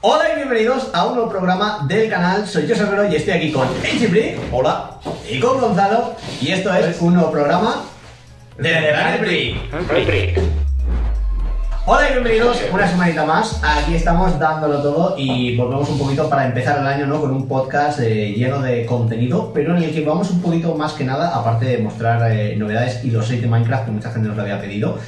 Hola y bienvenidos a un nuevo programa del canal. Soy José Herrero y estoy aquí con Brick. Hola. Y con Gonzalo. Y esto es un nuevo programa de Brick. Hola y bienvenidos una semanita más. Aquí estamos dándolo todo y volvemos un poquito para empezar el año ¿no? con un podcast eh, lleno de contenido, pero en el que vamos un poquito más que nada, aparte de mostrar eh, novedades y los 6 de Minecraft que mucha gente nos lo había pedido,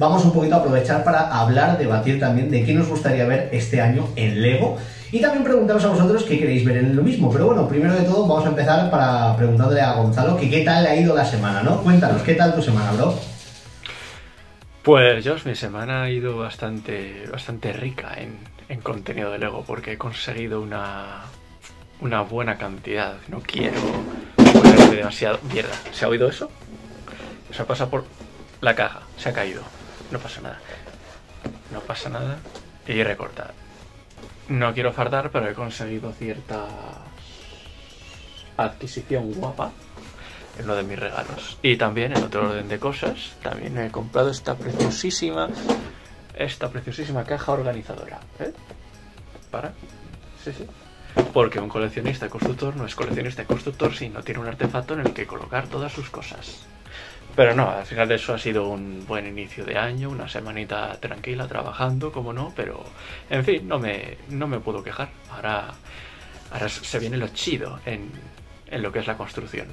vamos un poquito a aprovechar para hablar, debatir también de qué nos gustaría ver este año en Lego. Y también preguntaros a vosotros qué queréis ver en lo mismo. Pero bueno, primero de todo vamos a empezar para preguntarle a Gonzalo que qué tal le ha ido la semana, ¿no? Cuéntanos, ¿qué tal tu semana, bro? Pues Josh, mi semana ha ido bastante, bastante rica en, en contenido de Lego porque he conseguido una, una buena cantidad. No quiero ponerle demasiado... Mierda, ¿se ha oído eso? Eso pasa por la caja, se ha caído. No pasa nada. No pasa nada. Y recortar. No quiero fardar, pero he conseguido cierta adquisición guapa en uno de mis regalos. Y también en otro orden de cosas, también he comprado esta preciosísima, esta preciosísima caja organizadora. ¿eh? ¿Para? Sí, sí. Porque un coleccionista constructor no es coleccionista constructor si no tiene un artefacto en el que colocar todas sus cosas. Pero no, al final de eso ha sido un buen inicio de año, una semanita tranquila trabajando, como no, pero en fin, no me, no me puedo quejar. Ahora, ahora se viene lo chido en, en lo que es la construcción.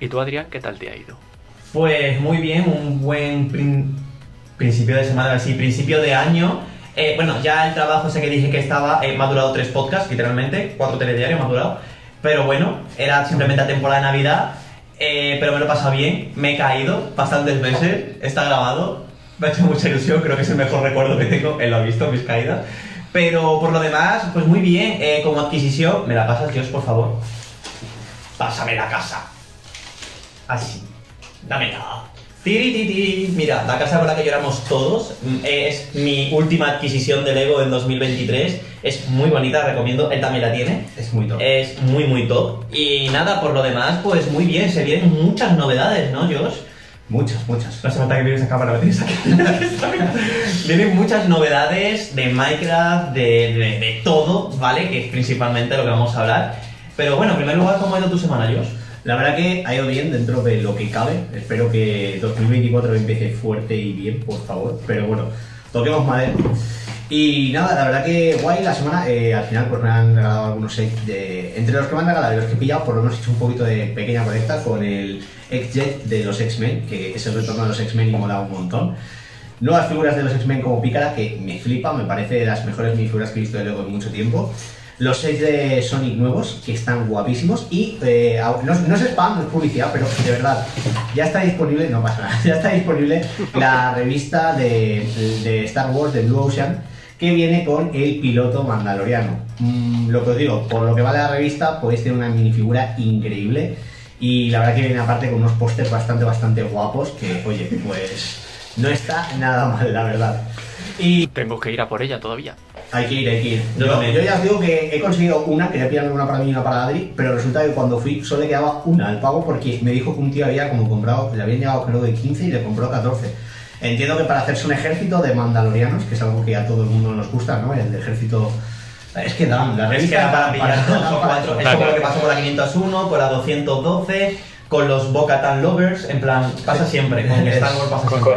¿Y tú, Adrián, qué tal te ha ido? Pues muy bien, un buen prin- principio de semana, sí, principio de año. Eh, bueno, ya el trabajo ese que dije que estaba, eh, me ha durado tres podcasts, literalmente, cuatro telediarios me ha durado. Pero bueno, era simplemente la temporada de Navidad, eh, pero me lo he pasado bien, me he caído bastantes veces, está grabado, me ha hecho mucha ilusión, creo que es el mejor recuerdo que tengo, él lo ha visto, mis caídas. Pero por lo demás, pues muy bien, eh, como adquisición, ¿me la pasas, Dios, por favor? Pásame la casa. Así. Ti, ti. Mira, la casa con la que lloramos todos mm, es mi última adquisición de Lego en 2023. Es muy bonita, recomiendo. Él también la tiene. Es muy top. Es muy, muy top. Y nada, por lo demás, pues muy bien. Se vienen muchas novedades, ¿no, Josh? Muchas, muchas. No se nota que vienes a cámara, me tienes aquí. Vienen muchas novedades de Minecraft, de, de, de todo, ¿vale? Que es principalmente lo que vamos a hablar. Pero bueno, en primer lugar, ¿cómo ha ido tu semana, Josh? La verdad que ha ido bien dentro de lo que cabe. Espero que 2024 empiece fuerte y bien, por favor. Pero bueno, toquemos madera. Y nada, la verdad que guay la semana. eh, al final pues me han regalado algunos sets de... Entre los que me han regalado y los que he pillado, por lo menos he hecho un poquito de pequeña colecta con el X-Jet de los X-Men, que es el retorno de los X-Men y mola un montón. Nuevas figuras de los X-Men como Pícara, que me flipa, me parece de las mejores minifiguras que he visto de Lego en mucho tiempo. Los 6 de Sonic nuevos, que están guapísimos. Y eh, no, no es spam, no es publicidad, pero de verdad, ya está disponible, no pasa nada, ya está disponible la revista de, Star Wars de Blue Ocean, que viene con el piloto mandaloriano. Mm, lo que os digo, por lo que vale la revista, podéis tener una minifigura increíble. Y la verdad que viene aparte con unos pósters bastante, bastante guapos, que, oye, pues no está nada mal, la verdad. Y Tengo que ir a por ella todavía. Hay que ir, hay que ir. Yo Yo, también. yo ya os digo que he conseguido una, quería pillarme una para mí y una para Adri, pero resulta que cuando fui solo le quedaba una al pago porque me dijo que un tío había como comprado, le habían llegado creo de 15 y le compró 14. Entiendo que para hacerse un ejército de mandalorianos, que es algo que a todo el mundo nos gusta, ¿no? El ejército... Es que dan, la Es revista que era para pillar para- dos o cuatro. eso. Es Claro. como lo que pasó con la 501, con la 212, con los Bo-Katan Lovers. En plan, pasa siempre. Con Star Wars pasa siempre.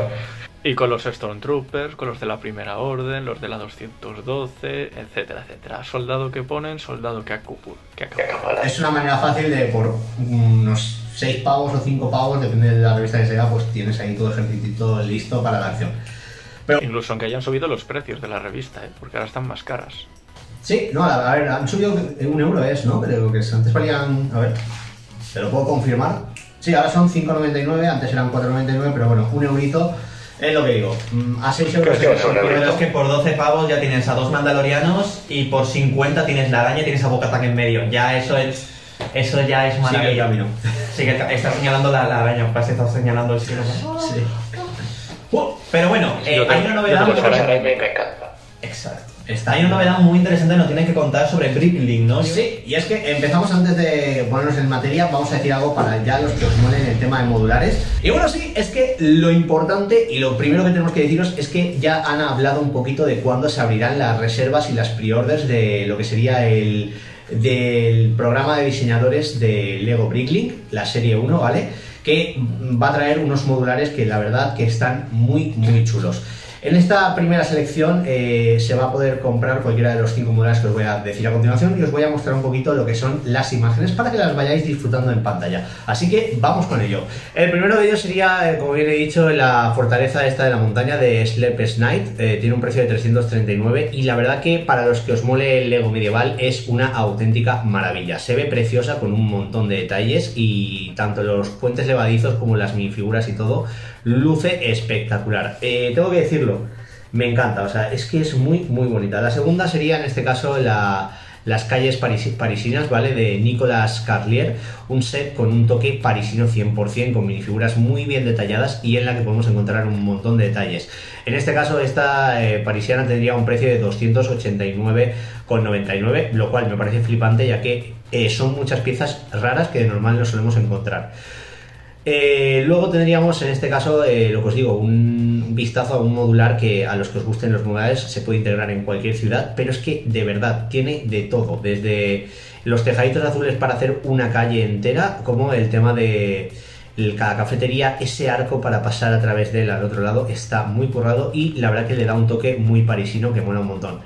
Y con los Stormtroopers, con los de la Primera Orden, los de la 212, etcétera, etcétera. Soldado que ponen, soldado que acupu- que acapara. Es una manera fácil de por unos 6 pavos o 5 pavos, depende de la revista que sea, pues tienes ahí tu ejército listo para la acción. Incluso aunque hayan subido los precios de la revista, ¿eh? porque ahora están más caras. Sí, no, a a ver, han subido un euro es, ¿no? Creo que es- antes valían, a ver, te lo puedo confirmar. Sí, ahora son 5,99, antes eran 4,99, pero bueno, un eurito es lo que digo. Mm, A 6 euros. Que es que por 12 pavos ya tienes a dos mandalorianos y por 50 tienes la araña y tienes a Bo-Katan en medio. Ya eso es. Eso ya es maravilla. camino. Sí, que está señalando la, la araña, parece que está señalando el cielo. Sí. Pero bueno, eh, hay una yo novedad. me encanta. Exacto. Está Hay una novedad muy interesante que nos tienes que contar sobre Bricklink, ¿no? Sí, y es que empezamos antes de ponernos en materia, vamos a decir algo para ya los que os molen el tema de modulares. Y bueno, sí, es que lo importante y lo primero que tenemos que deciros es que ya han hablado un poquito de cuándo se abrirán las reservas y las pre-orders de lo que sería el del programa de diseñadores de Lego Bricklink, la serie 1, ¿vale? Que va a traer unos modulares que la verdad que están muy, muy chulos. En esta primera selección eh, se va a poder comprar cualquiera de los cinco modulares que os voy a decir a continuación y os voy a mostrar un poquito lo que son las imágenes para que las vayáis disfrutando en pantalla. Así que vamos con ello. El primero de ellos sería, eh, como bien he dicho, la fortaleza esta de la montaña de Sleep's Night. Eh, tiene un precio de 339 y la verdad que para los que os mole el Lego medieval es una auténtica maravilla. Se ve preciosa con un montón de detalles y tanto los puentes levadizos como las minifiguras y todo luce espectacular. tengo que decirlo, me encanta, o sea, es que es muy, muy bonita. La segunda sería, en este caso, las calles parisinas, ¿vale? De Nicolas Carlier, un set con un toque parisino 100%, con minifiguras muy bien detalladas y en la que podemos encontrar un montón de detalles. En este caso, esta eh, parisiana tendría un precio de 289,99, lo cual me parece flipante, ya que eh, son muchas piezas raras que de normal no solemos encontrar. Eh, luego tendríamos en este caso, eh, lo que os digo, un vistazo a un modular que a los que os gusten los modulares se puede integrar en cualquier ciudad, pero es que de verdad tiene de todo, desde los tejaditos azules para hacer una calle entera, como el tema de cada cafetería, ese arco para pasar a través de él al otro lado está muy currado y la verdad que le da un toque muy parisino que mola un montón.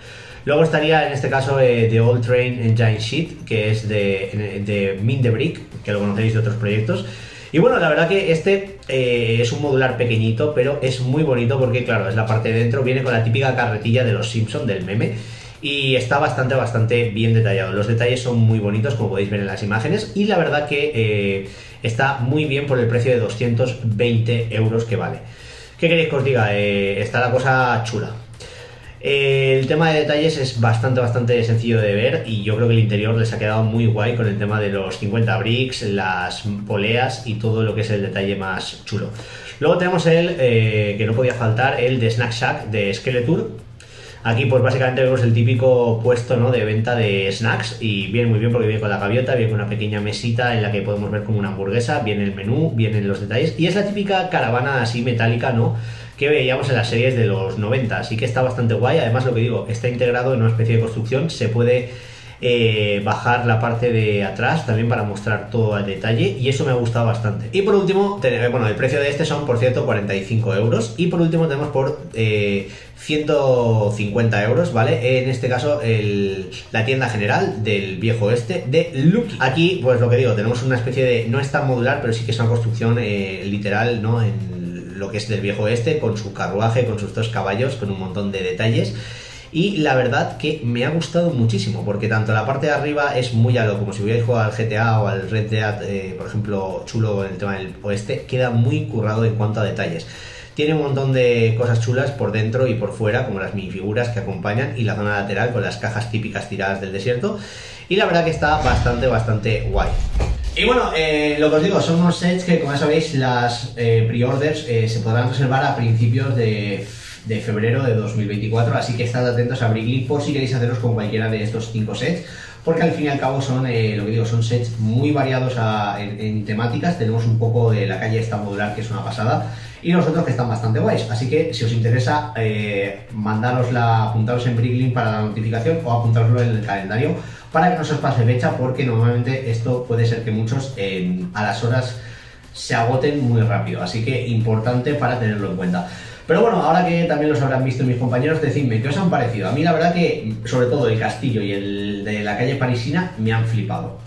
Luego estaría en este caso eh, The Old Train Engine Sheet, que es de, de the Brick, que lo conocéis de otros proyectos. Y bueno, la verdad que este eh, es un modular pequeñito, pero es muy bonito porque, claro, es la parte de dentro, viene con la típica carretilla de los Simpsons, del meme. Y está bastante, bastante bien detallado. Los detalles son muy bonitos, como podéis ver en las imágenes. Y la verdad que eh, está muy bien por el precio de 220 euros que vale. ¿Qué queréis que os diga? Eh, está la cosa chula. El tema de detalles es bastante, bastante sencillo de ver y yo creo que el interior les ha quedado muy guay con el tema de los 50 bricks, las poleas y todo lo que es el detalle más chulo. Luego tenemos el, eh, que no podía faltar, el de Snack Shack de Skeletor. Aquí pues básicamente vemos el típico puesto ¿no? de venta de snacks y viene muy bien porque viene con la gaviota, viene con una pequeña mesita en la que podemos ver como una hamburguesa, viene el menú, vienen los detalles y es la típica caravana así metálica, ¿no? Que veíamos en las series de los 90. Así que está bastante guay. Además, lo que digo, está integrado en una especie de construcción. Se puede eh, bajar la parte de atrás también para mostrar todo el detalle. Y eso me ha gustado bastante. Y por último, bueno, el precio de este son, por cierto, 45 euros. Y por último, tenemos por 150 eh, euros, ¿vale? En este caso, la tienda general del viejo este de Lucky. Aquí, pues lo que digo, tenemos una especie de. No es tan modular, pero sí que es una construcción eh, literal, ¿no? Lo que es del viejo este, con su carruaje, con sus dos caballos, con un montón de detalles. Y la verdad que me ha gustado muchísimo, porque tanto la parte de arriba es muy algo, como si hubierais jugado al GTA o al Red Dead, eh, por ejemplo, chulo en el tema del oeste, queda muy currado en cuanto a detalles. Tiene un montón de cosas chulas por dentro y por fuera, como las minifiguras que acompañan, y la zona lateral con las cajas típicas tiradas del desierto. Y la verdad que está bastante, bastante guay. Y bueno, eh, lo que os digo, son unos sets que, como ya sabéis, las eh, pre-orders eh, se podrán reservar a principios de, febrero de 2024, así que estad atentos a Bricklink por si queréis haceros con cualquiera de estos cinco sets, porque al fin y al cabo son, lo que digo, son sets muy variados en, temáticas. Tenemos un poco de la calle esta modular, que es una pasada, y nosotros que están bastante guays. Así que si os interesa, mandárosla, apuntaros en Bricklink para la notificación o apuntároslo en el calendario para que no se os pase fecha porque normalmente esto puede ser que muchos a las horas se agoten muy rápido, así que importante para tenerlo en cuenta. Pero bueno, ahora que también los habrán visto mis compañeros, decidme, ¿qué os han parecido? A mí la verdad que, sobre todo el castillo y el de la calle parisina, me han flipado.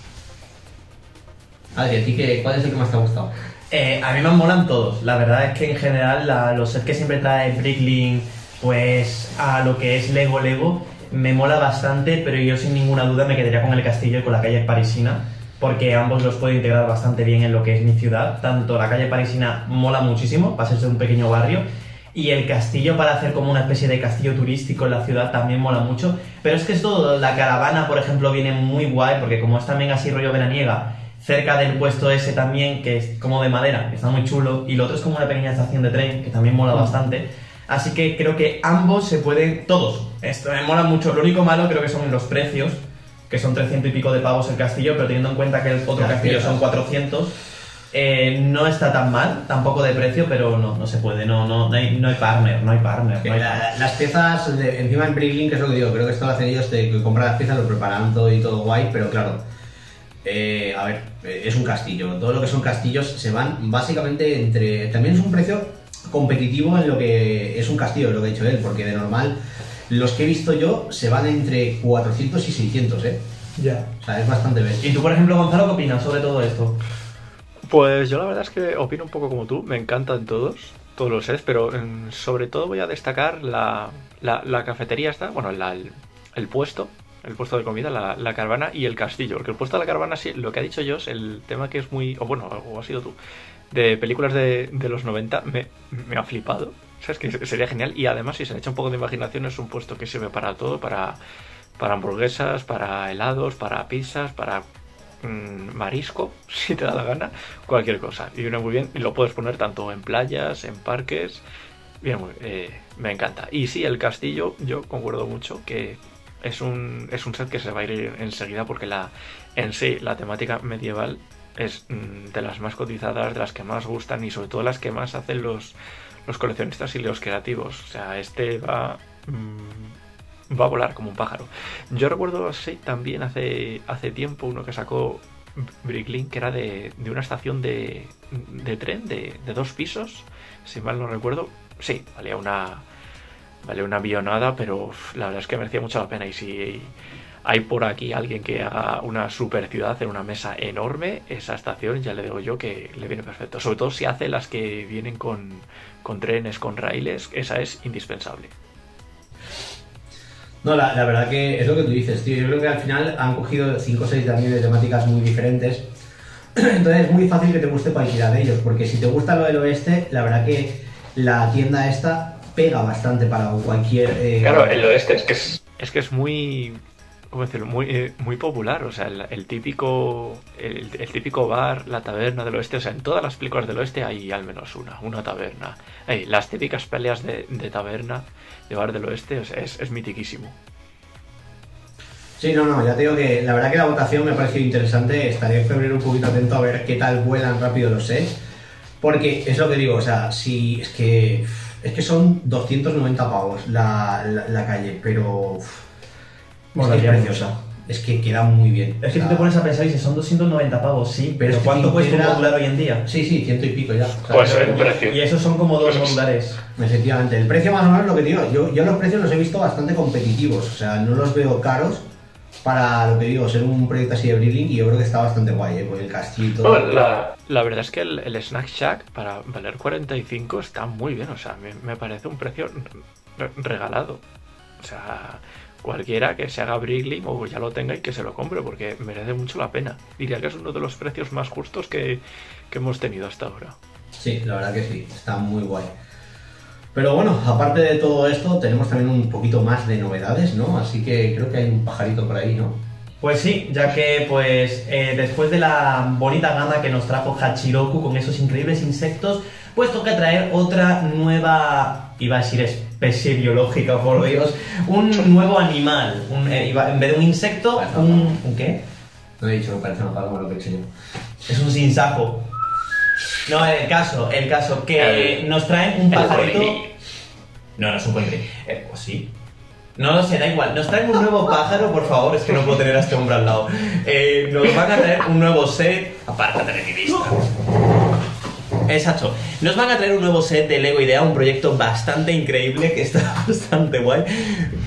Adri, ¿a ti qué, cuál es el que más te ha gustado? Eh, a mí me molan todos. La verdad es que en general los sets que siempre trae Bricklink, pues a lo que es Lego Lego, me mola bastante, pero yo sin ninguna duda me quedaría con el castillo y con la calle parisina, porque ambos los puedo integrar bastante bien en lo que es mi ciudad. Tanto la calle parisina mola muchísimo, para ser un pequeño barrio, y el castillo para hacer como una especie de castillo turístico en la ciudad también mola mucho. Pero es que es todo, la caravana, por ejemplo, viene muy guay, porque como es también así rollo veraniega, cerca del puesto ese también, que es como de madera, que está muy chulo, y lo otro es como una pequeña estación de tren, que también mola bastante. Así que creo que ambos se pueden, todos. Esto me mola mucho. Lo único malo creo que son los precios, que son 300 y pico de pavos el castillo, pero teniendo en cuenta que el otro Las castillo piezas. son 400, eh, no está tan mal, tampoco de precio, pero no, no se puede, no, no, no, hay, no hay partner, no hay partner. Que no hay la- partner. la- las piezas, de- encima en Bricklink, que es lo que digo, creo que esto lo hacen ellos, de que compran las piezas, lo preparan todo y todo guay, pero claro, eh, a ver, eh, es un castillo. Todo lo que son castillos se van básicamente entre. También es un precio competitivo en lo que es un castillo, lo que ha dicho él, porque de normal los que he visto yo se van entre 400 y 600, ¿eh? Ya. O sea, es bastante bestia. ¿Y tú, por ejemplo, Gonzalo, qué opinas sobre todo esto? Pues yo la verdad es que opino un poco como tú, me encantan todos, todos los sets, pero mm, sobre todo voy a destacar la, la, la cafetería esta, bueno, la- el, el puesto, el puesto de comida, la, la caravana y el castillo, porque el puesto de la caravana, sí, lo que ha dicho Josh, el tema que es muy, o bueno, o has sido tú, de películas de, de los 90, me, me ha flipado, ¿sabes? Que sería genial, y además si se le echa un poco de imaginación es un puesto que sirve para todo, para, para hamburguesas, para helados, para pizzas, para mm, marisco, si te da la gana, cualquier cosa. Y viene muy bien, y lo puedes poner tanto en playas, en parques. Bien, eh, me encanta. Y sí, el castillo, yo concuerdo mucho que es un, es un set que se va a ir enseguida porque la, en sí la temática medieval es mm, de las más cotizadas, de las que más gustan y sobre todo las que más hacen los, los coleccionistas y los creativos. O sea, este va... mm, va a volar como un pájaro. Yo recuerdo así también hace, hace tiempo uno que sacó Bricklink, que era de, de una estación de, de tren de, de dos pisos, si mal no recuerdo. Sí, valía una, valía una billonada, pero la verdad es que merecía mucho la pena. Y si hay por aquí alguien que haga una super ciudad en una mesa enorme, esa estación ya le digo yo que le viene perfecto. Sobre todo si hace las que vienen con, con trenes, con raíles, esa es indispensable. No, la, la verdad que es lo que tú dices, tío. Yo creo que al final han cogido 5 o 6 también de temáticas muy diferentes. Entonces es muy fácil que te guste cualquiera de ellos, porque si te gusta lo del oeste, la verdad que la tienda esta pega bastante para cualquier... eh, Claro, el oeste es que es, es que es muy, ¿cómo decirlo? Muy, eh, muy popular. O sea, el, típico, el, típico bar, la taberna del oeste. O sea, en todas las películas del oeste hay al menos una, una taberna. Ey, las típicas peleas de, de taberna, de bar del oeste, o sea, es, es mitiquísimo. Sí, no, no, ya te digo que la verdad que la votación me ha parecido interesante. Estaré en febrero un poquito atento a ver qué tal vuelan rápido los sets. Porque es lo que digo, o sea, si es que es que son 290 pavos la, la, calle, pero es, que es preciosa. Es que queda muy bien. Es que O tú te pones a pensar y dices, son 290 pavos, sí, pero es ¿cuánto cuesta un modular hoy en día? Sí, sí, ciento y pico ya. O sea, Pues, eh, precio. Y esos son como dos Pues- modulares. Efectivamente, el precio más o menos lo que digo, yo, yo los precios los he visto bastante competitivos, o sea, no los veo caros para lo que digo, ser un proyecto así de Bricklink y yo creo que está bastante guay, ¿eh? el castillo y todo. Bueno, la, la verdad es que el, el Snack Shack para valer 45 está muy bien, o sea, me, me parece un precio re- regalado. O sea, cualquiera que se haga Bricklink o ya lo tenga y que se lo compre porque merece mucho la pena. Diría que es uno de los precios más justos que, que hemos tenido hasta ahora. Sí, la verdad que sí, está muy guay. Pero bueno, aparte de todo esto, tenemos también un poquito más de novedades, ¿no? Así que creo que hay un pajarito por ahí, ¿no? Pues sí, ya que pues eh, después de la bonita gama que nos trajo Hachiroku con esos increíbles insectos, pues toca traer otra nueva, iba a decir especie biológica, por Dios, un nuevo animal. Un, eh, iba- en vez de un insecto, un... ¿Un qué? No he dicho que parece una paloma lo que he hecho yo. Es un sinsajo. No, el caso, el caso, que nos traen un pajarito... No, no es un colibrí. Eh, pues sí. No lo sé, da igual. Nos traen un nuevo pájaro, por favor, es que no puedo tener a este hombre al lado. Eh, nos van a traer un nuevo set. Apártate de mi vista. Exacto. Nos van a traer un nuevo set de Lego Idea, un proyecto bastante increíble que está bastante guay.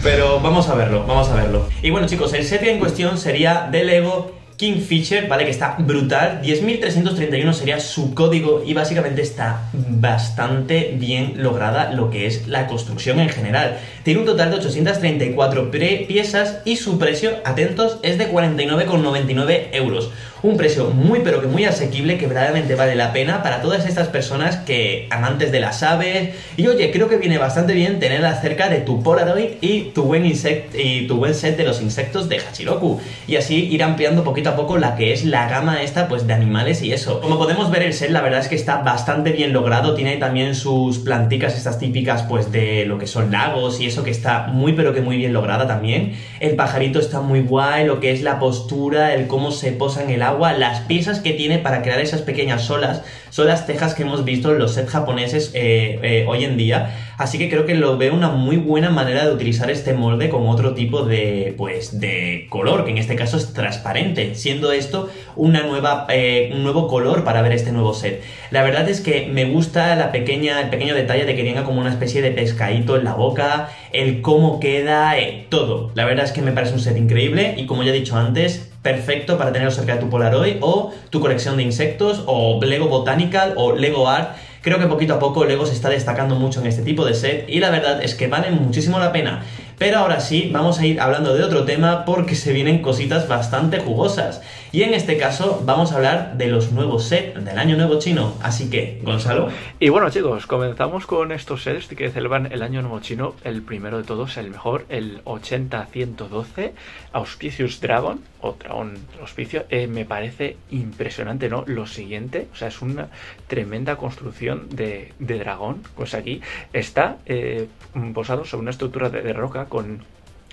Pero vamos a verlo, vamos a verlo. Y bueno, chicos, el set en cuestión sería de Lego Kingfisher, ¿vale? Que está brutal. 10.331 sería su código y básicamente está bastante bien lograda lo que es la construcción en general. Tiene un total de 834 pre- piezas y su precio, atentos, es de 49,99 euros. Un precio muy pero que muy asequible que verdaderamente vale la pena para todas estas personas que amantes de las aves y oye, creo que viene bastante bien tenerla cerca de tu Polaroid y tu buen insect y tu buen set de los insectos de Hachiroku y así ir ampliando poquito a poco la que es la gama esta pues de animales y eso. Como podemos ver el set la verdad es que está bastante bien logrado, tiene también sus planticas estas típicas pues de lo que son lagos y eso que está muy pero que muy bien lograda también. El pajarito está muy guay, lo que es la postura, el cómo se posa en el agua, las piezas que tiene para crear esas pequeñas olas, son las tejas que hemos visto en los sets japoneses eh, eh, hoy en día. Así que creo que lo veo una muy buena manera de utilizar este molde con otro tipo de, pues, de color, que en este caso es transparente, siendo esto una nueva, eh, un nuevo color para ver este nuevo set. La verdad es que me gusta la pequeña, el pequeño detalle de que tenga como una especie de pescadito en la boca, el cómo queda, todo. La verdad es que me parece un set increíble y como ya he dicho antes, perfecto para tenerlo cerca de tu Polaroid o tu colección de insectos o Lego Botanical o Lego Art. Creo que poquito a poco Lego se está destacando mucho en este tipo de set y la verdad es que valen muchísimo la pena. Pero ahora sí, vamos a ir hablando de otro tema porque se vienen cositas bastante jugosas. Y en este caso vamos a hablar de los nuevos sets del año nuevo chino. Así que, Gonzalo. Y bueno chicos, comenzamos con estos sets que celebran el año nuevo chino. El primero de todos, el mejor, el 80112, Auspicious Dragon, o Dragón Auspicio. Eh, me parece impresionante, ¿no? Lo siguiente, o sea, es una tremenda construcción de, dragón. Pues aquí está eh, posado sobre una estructura de roca con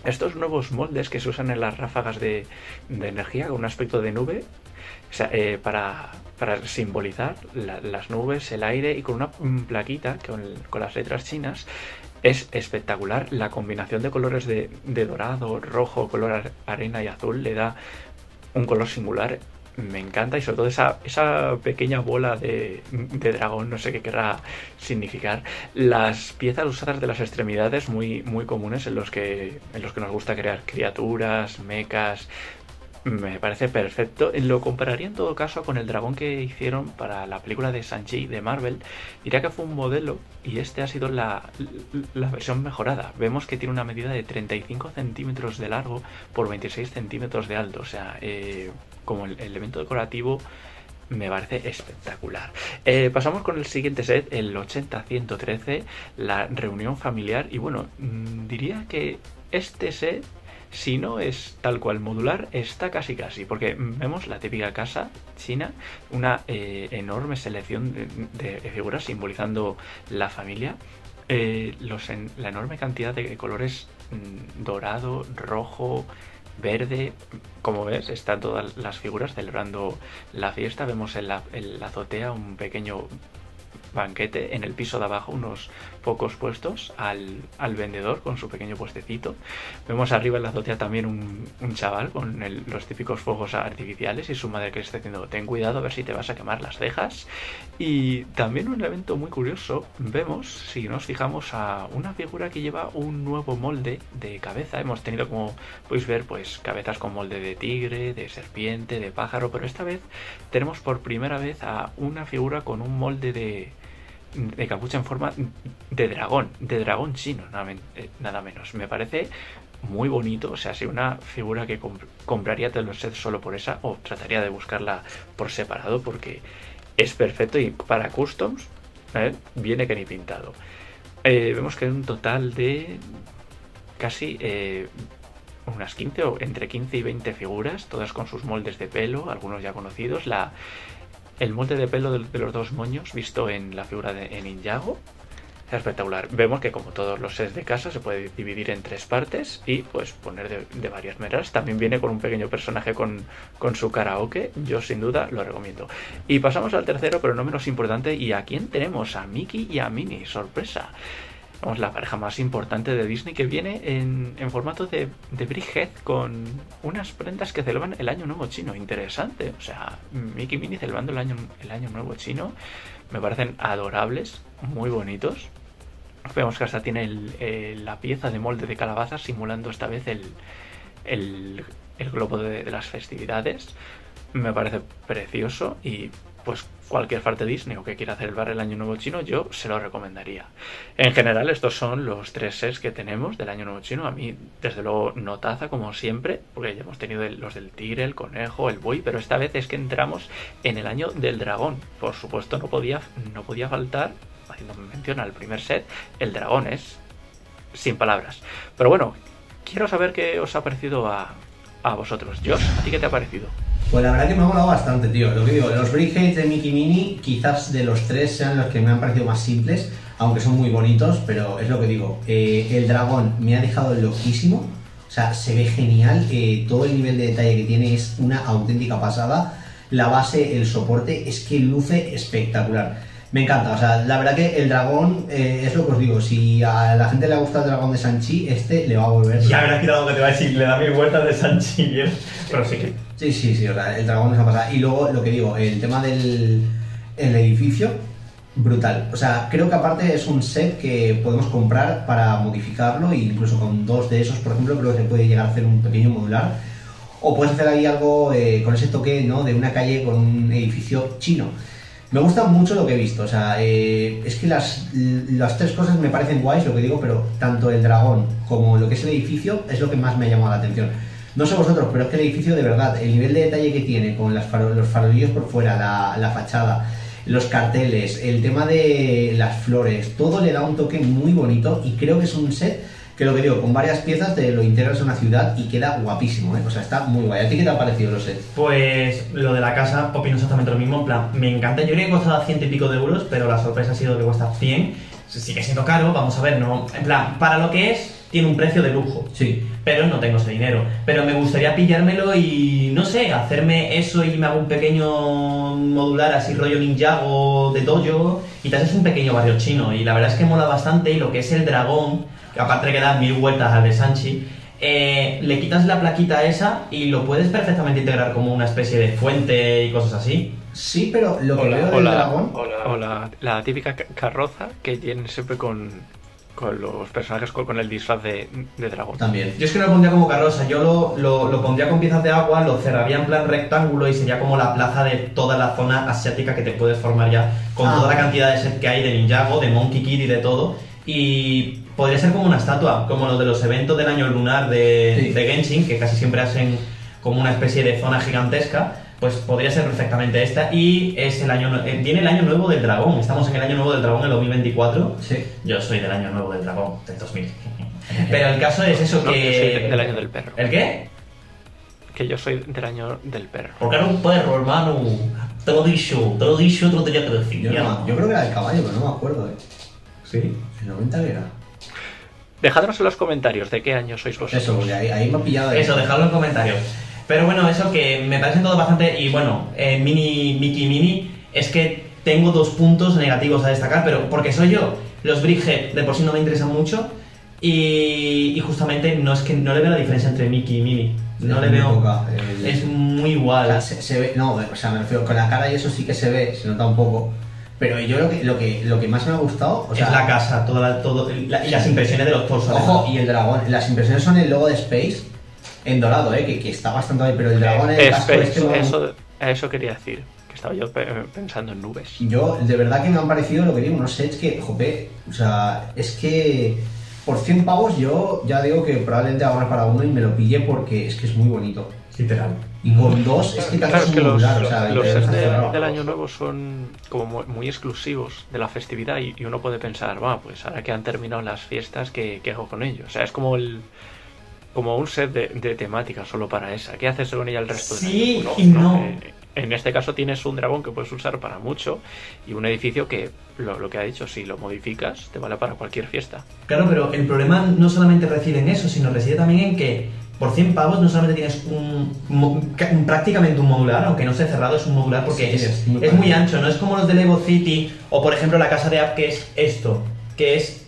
estos nuevos moldes que se usan en las ráfagas de, energía con un aspecto de nube eh, para, simbolizar las nubes, el aire y con una plaquita con, con, las letras chinas es espectacular. La combinación de colores de, de dorado, rojo, color arena y azul le da un color singular me encanta y sobre todo esa, esa pequeña bola de, dragón, no sé qué querrá significar. Las piezas usadas de las extremidades muy, muy comunes en los, que, en los que nos gusta crear criaturas, mechas, me parece perfecto. Lo compararía en todo caso con el dragón que hicieron para la película de Sanchi de Marvel. Diría que fue un modelo y este ha sido la, la, versión mejorada. Vemos que tiene una medida de 35 centímetros de largo por 26 centímetros de alto. O sea, eh, como el elemento decorativo me parece espectacular. Eh, pasamos con el siguiente set, el 80-113, la reunión familiar. Y bueno, mm, diría que este set, si no es tal cual modular, está casi casi, porque vemos la típica casa china, una eh, enorme selección de, figuras simbolizando la familia. Eh, los en, la enorme cantidad de colores mm, dorado, rojo, verde. Como ves, están todas las figuras celebrando la fiesta. Vemos en la, en la azotea un pequeño banquete, en el piso de abajo unos pocos puestos al, vendedor con su pequeño puestecito. Vemos arriba en la azotea también un, chaval con los típicos fuegos artificiales y su madre que le está diciendo ten cuidado a ver si te vas a quemar las cejas. Y también un evento muy curioso, vemos, si nos fijamos, a una figura que lleva un nuevo molde de cabeza. Hemos tenido como podéis ver pues cabezas con molde de tigre, de serpiente, de pájaro, pero esta vez tenemos por primera vez a una figura con un molde de de capucha en forma de dragón, de dragón chino, eh, nada, menos. Me parece muy bonito, o sea, si una figura que compraría todos los sets solo por esa, o trataría de buscarla por separado, porque es perfecto y para customs ¿eh? viene que ni pintado. Eh, vemos que hay un total de casi unas 15 o entre 15 y 20 figuras, todas con sus moldes de pelo, algunos ya conocidos. La, el molde de pelo de, los dos moños visto en la figura de en Ninjago. Es espectacular. Vemos que como todos los sets de casa se puede dividir en tres partes y pues poner de, varias maneras. También viene con un pequeño personaje con, con, su karaoke. Yo sin duda lo recomiendo. Y pasamos al tercero, pero no menos importante. ¿Y a quién tenemos? A Mickey y a Minnie. Sorpresa vamos, la pareja más importante de Disney que viene en, formato de, de con unas prendas que celebran el año nuevo chino. Interesante. O sea, Mickey Minnie celebrando el año, el año nuevo chino. Me parecen adorables, muy bonitos. Vemos que hasta tiene la pieza de molde de calabaza simulando esta vez el, el, globo de las festividades. Me parece precioso y pues cualquier parte Disney o que quiera celebrar el Año Nuevo Chino, yo se lo recomendaría. En general, estos son los tres sets que tenemos del Año Nuevo Chino. A mí, desde luego, notaza, como siempre, porque ya hemos tenido los del tigre, el conejo, el buey, pero esta vez es que entramos en el año del dragón. Por supuesto, no podía, no podía faltar, haciendo mención al primer set, el dragón es sin palabras. Pero bueno, quiero saber qué os ha parecido a, a vosotros. Josh, ¿a ti qué te ha parecido? Pues la verdad que me ha molado bastante, tío. Lo que digo, los Brickheads de Mickey Mini, quizás de los tres sean los que me han parecido más simples, aunque son muy bonitos, pero es lo que digo. eh, el dragón me ha dejado loquísimo. O sea, se ve genial. eh, todo el nivel de detalle que tiene es una auténtica pasada. La base, el soporte, es que luce espectacular. Me encanta, o sea, la verdad que el dragón, eh, es lo que os digo, si a la gente le gusta el dragón de Sanchi, este le va a volver. Ya habrás quitado lo que te va a decir, le da mil vueltas de Sanchi bien. Pero sí que. Sí, sí, sí, o sea, el dragón es una pasada. Y luego, lo que digo, el tema del el edificio, brutal. O sea, creo que aparte es un set que podemos comprar para modificarlo, e incluso con dos de esos, por ejemplo, creo que se puede llegar a hacer un pequeño modular. O puedes hacer ahí algo eh, con ese toque, ¿no? De una calle con un edificio chino. Me gusta mucho lo que he visto, o sea, eh, es que las, las tres cosas me parecen guays, lo que digo, pero tanto el dragón como lo que es el edificio es lo que más me ha llamado la atención. No sé vosotros, pero es que el edificio de verdad, el nivel de detalle que tiene con las faro- los farolillos por fuera, la, la fachada, los carteles, el tema de las flores, todo le da un toque muy bonito y creo que es un set que lo que digo, con varias piezas te lo integras a una ciudad y queda guapísimo, ¿eh? o sea, está muy guay. ¿A ti qué te ha parecido los sets? Pues lo de la casa, opino exactamente lo mismo. En plan, me encanta. Yo creo que costaba ciento y pico de euros, pero la sorpresa ha sido que cuesta 100. Sigue siendo caro, vamos a ver, no. En plan, para lo que es, tiene un precio de lujo. Sí. Pero no tengo ese dinero. Pero me gustaría pillármelo y, no sé, hacerme eso y me hago un pequeño modular así rollo Ninjago de dojo y te haces un pequeño barrio chino. Y la verdad es que mola bastante y lo que es el dragón, que aparte de que da mil vueltas al de Sanchi, eh, le quitas la plaquita esa y lo puedes perfectamente integrar como una especie de fuente y cosas así. Sí, pero lo que Hola, veo del hola, dragón... hola. O la, la típica ca- carroza que tienen siempre con, con los personajes con, con el disfraz de, de dragón. También. Yo es que no lo pondría como carroza, yo lo, lo, lo pondría con piezas de agua, lo cerraría en plan rectángulo y sería como la plaza de toda la zona asiática que te puedes formar ya con Ah. toda la cantidad de set que hay de Ninjago, de Monkey Kid y de todo. Y podría ser como una estatua, como los de los eventos del año lunar de, Sí. de Genshin, que casi siempre hacen como una especie de zona gigantesca. Pues podría ser perfectamente esta. Y es el año eh, viene el año nuevo del dragón. Estamos en el año nuevo del dragón, el 2024. Sí. Yo soy del año nuevo del dragón, del 2000. Pero el caso es eso No, que... yo soy de- del año del perro. ¿El qué? Que yo soy del año del perro. Porque era un perro, hermano. Te lo he dicho, te lo he dicho, te lo tenía que decir. Yo, ya. no- yo creo que era el caballo, pero no me acuerdo, ¿eh? Sí. ¿El 90 que era? Dejadnos en los comentarios de qué año sois vosotros. Eso, porque ahí, ahí me ha pillado... Eso, dejadlo en comentarios. Pero bueno, eso que me parecen todo bastante. Y bueno, eh, Mini, Mickey Mini, es que tengo dos puntos negativos a destacar, pero porque soy yo. Los Brickhead de por sí no me interesan mucho. Y, y justamente no es que no le veo la diferencia entre Mickey y Mini. No Es le veo. poca, el- Es muy O igual. sea, se, se ve, no, o sea, me refiero, con la cara y eso sí que se ve, se nota un poco. Pero yo lo que, lo que, lo que más me ha gustado, o sea, es la casa, toda la- todo, la- y las impresiones de los torsos. Ojo, y el dragón, las impresiones son el logo de Space en dorado, eh, que, que está bastante bien, pero el dragón Space, este no- eso, eso quería decir. Que estaba yo pe- pensando en nubes. Yo, de verdad que me han parecido lo que digo, unos sets que, jope, o sea, es que por 100 pavos yo ya digo que probablemente ahorre para uno y me lo pille porque es que es muy bonito. Literal. Y con dos es que te Claro, haces es que los, o sea, los sets de- del año nuevo son como muy, muy exclusivos de la festividad y, y uno puede pensar, va, pues ahora que han terminado las fiestas, ¿qué, qué hago con ellos? O sea, es como el como un set de, de temática solo para esa. ¿Qué haces con ella el resto Sí del año? y no. eh, en este caso tienes un dragón que puedes usar para mucho y un edificio que, lo, lo que ha dicho, si lo modificas, te vale para cualquier fiesta. Claro, pero el problema no solamente reside en eso, sino reside también en que por 100 pavos no solamente tienes un, prácticamente un modular, aunque no esté cerrado, es un modular porque Sí, es, es muy es muy parecido. ancho, no es como los de Lego City o por ejemplo la casa de App que es esto, que es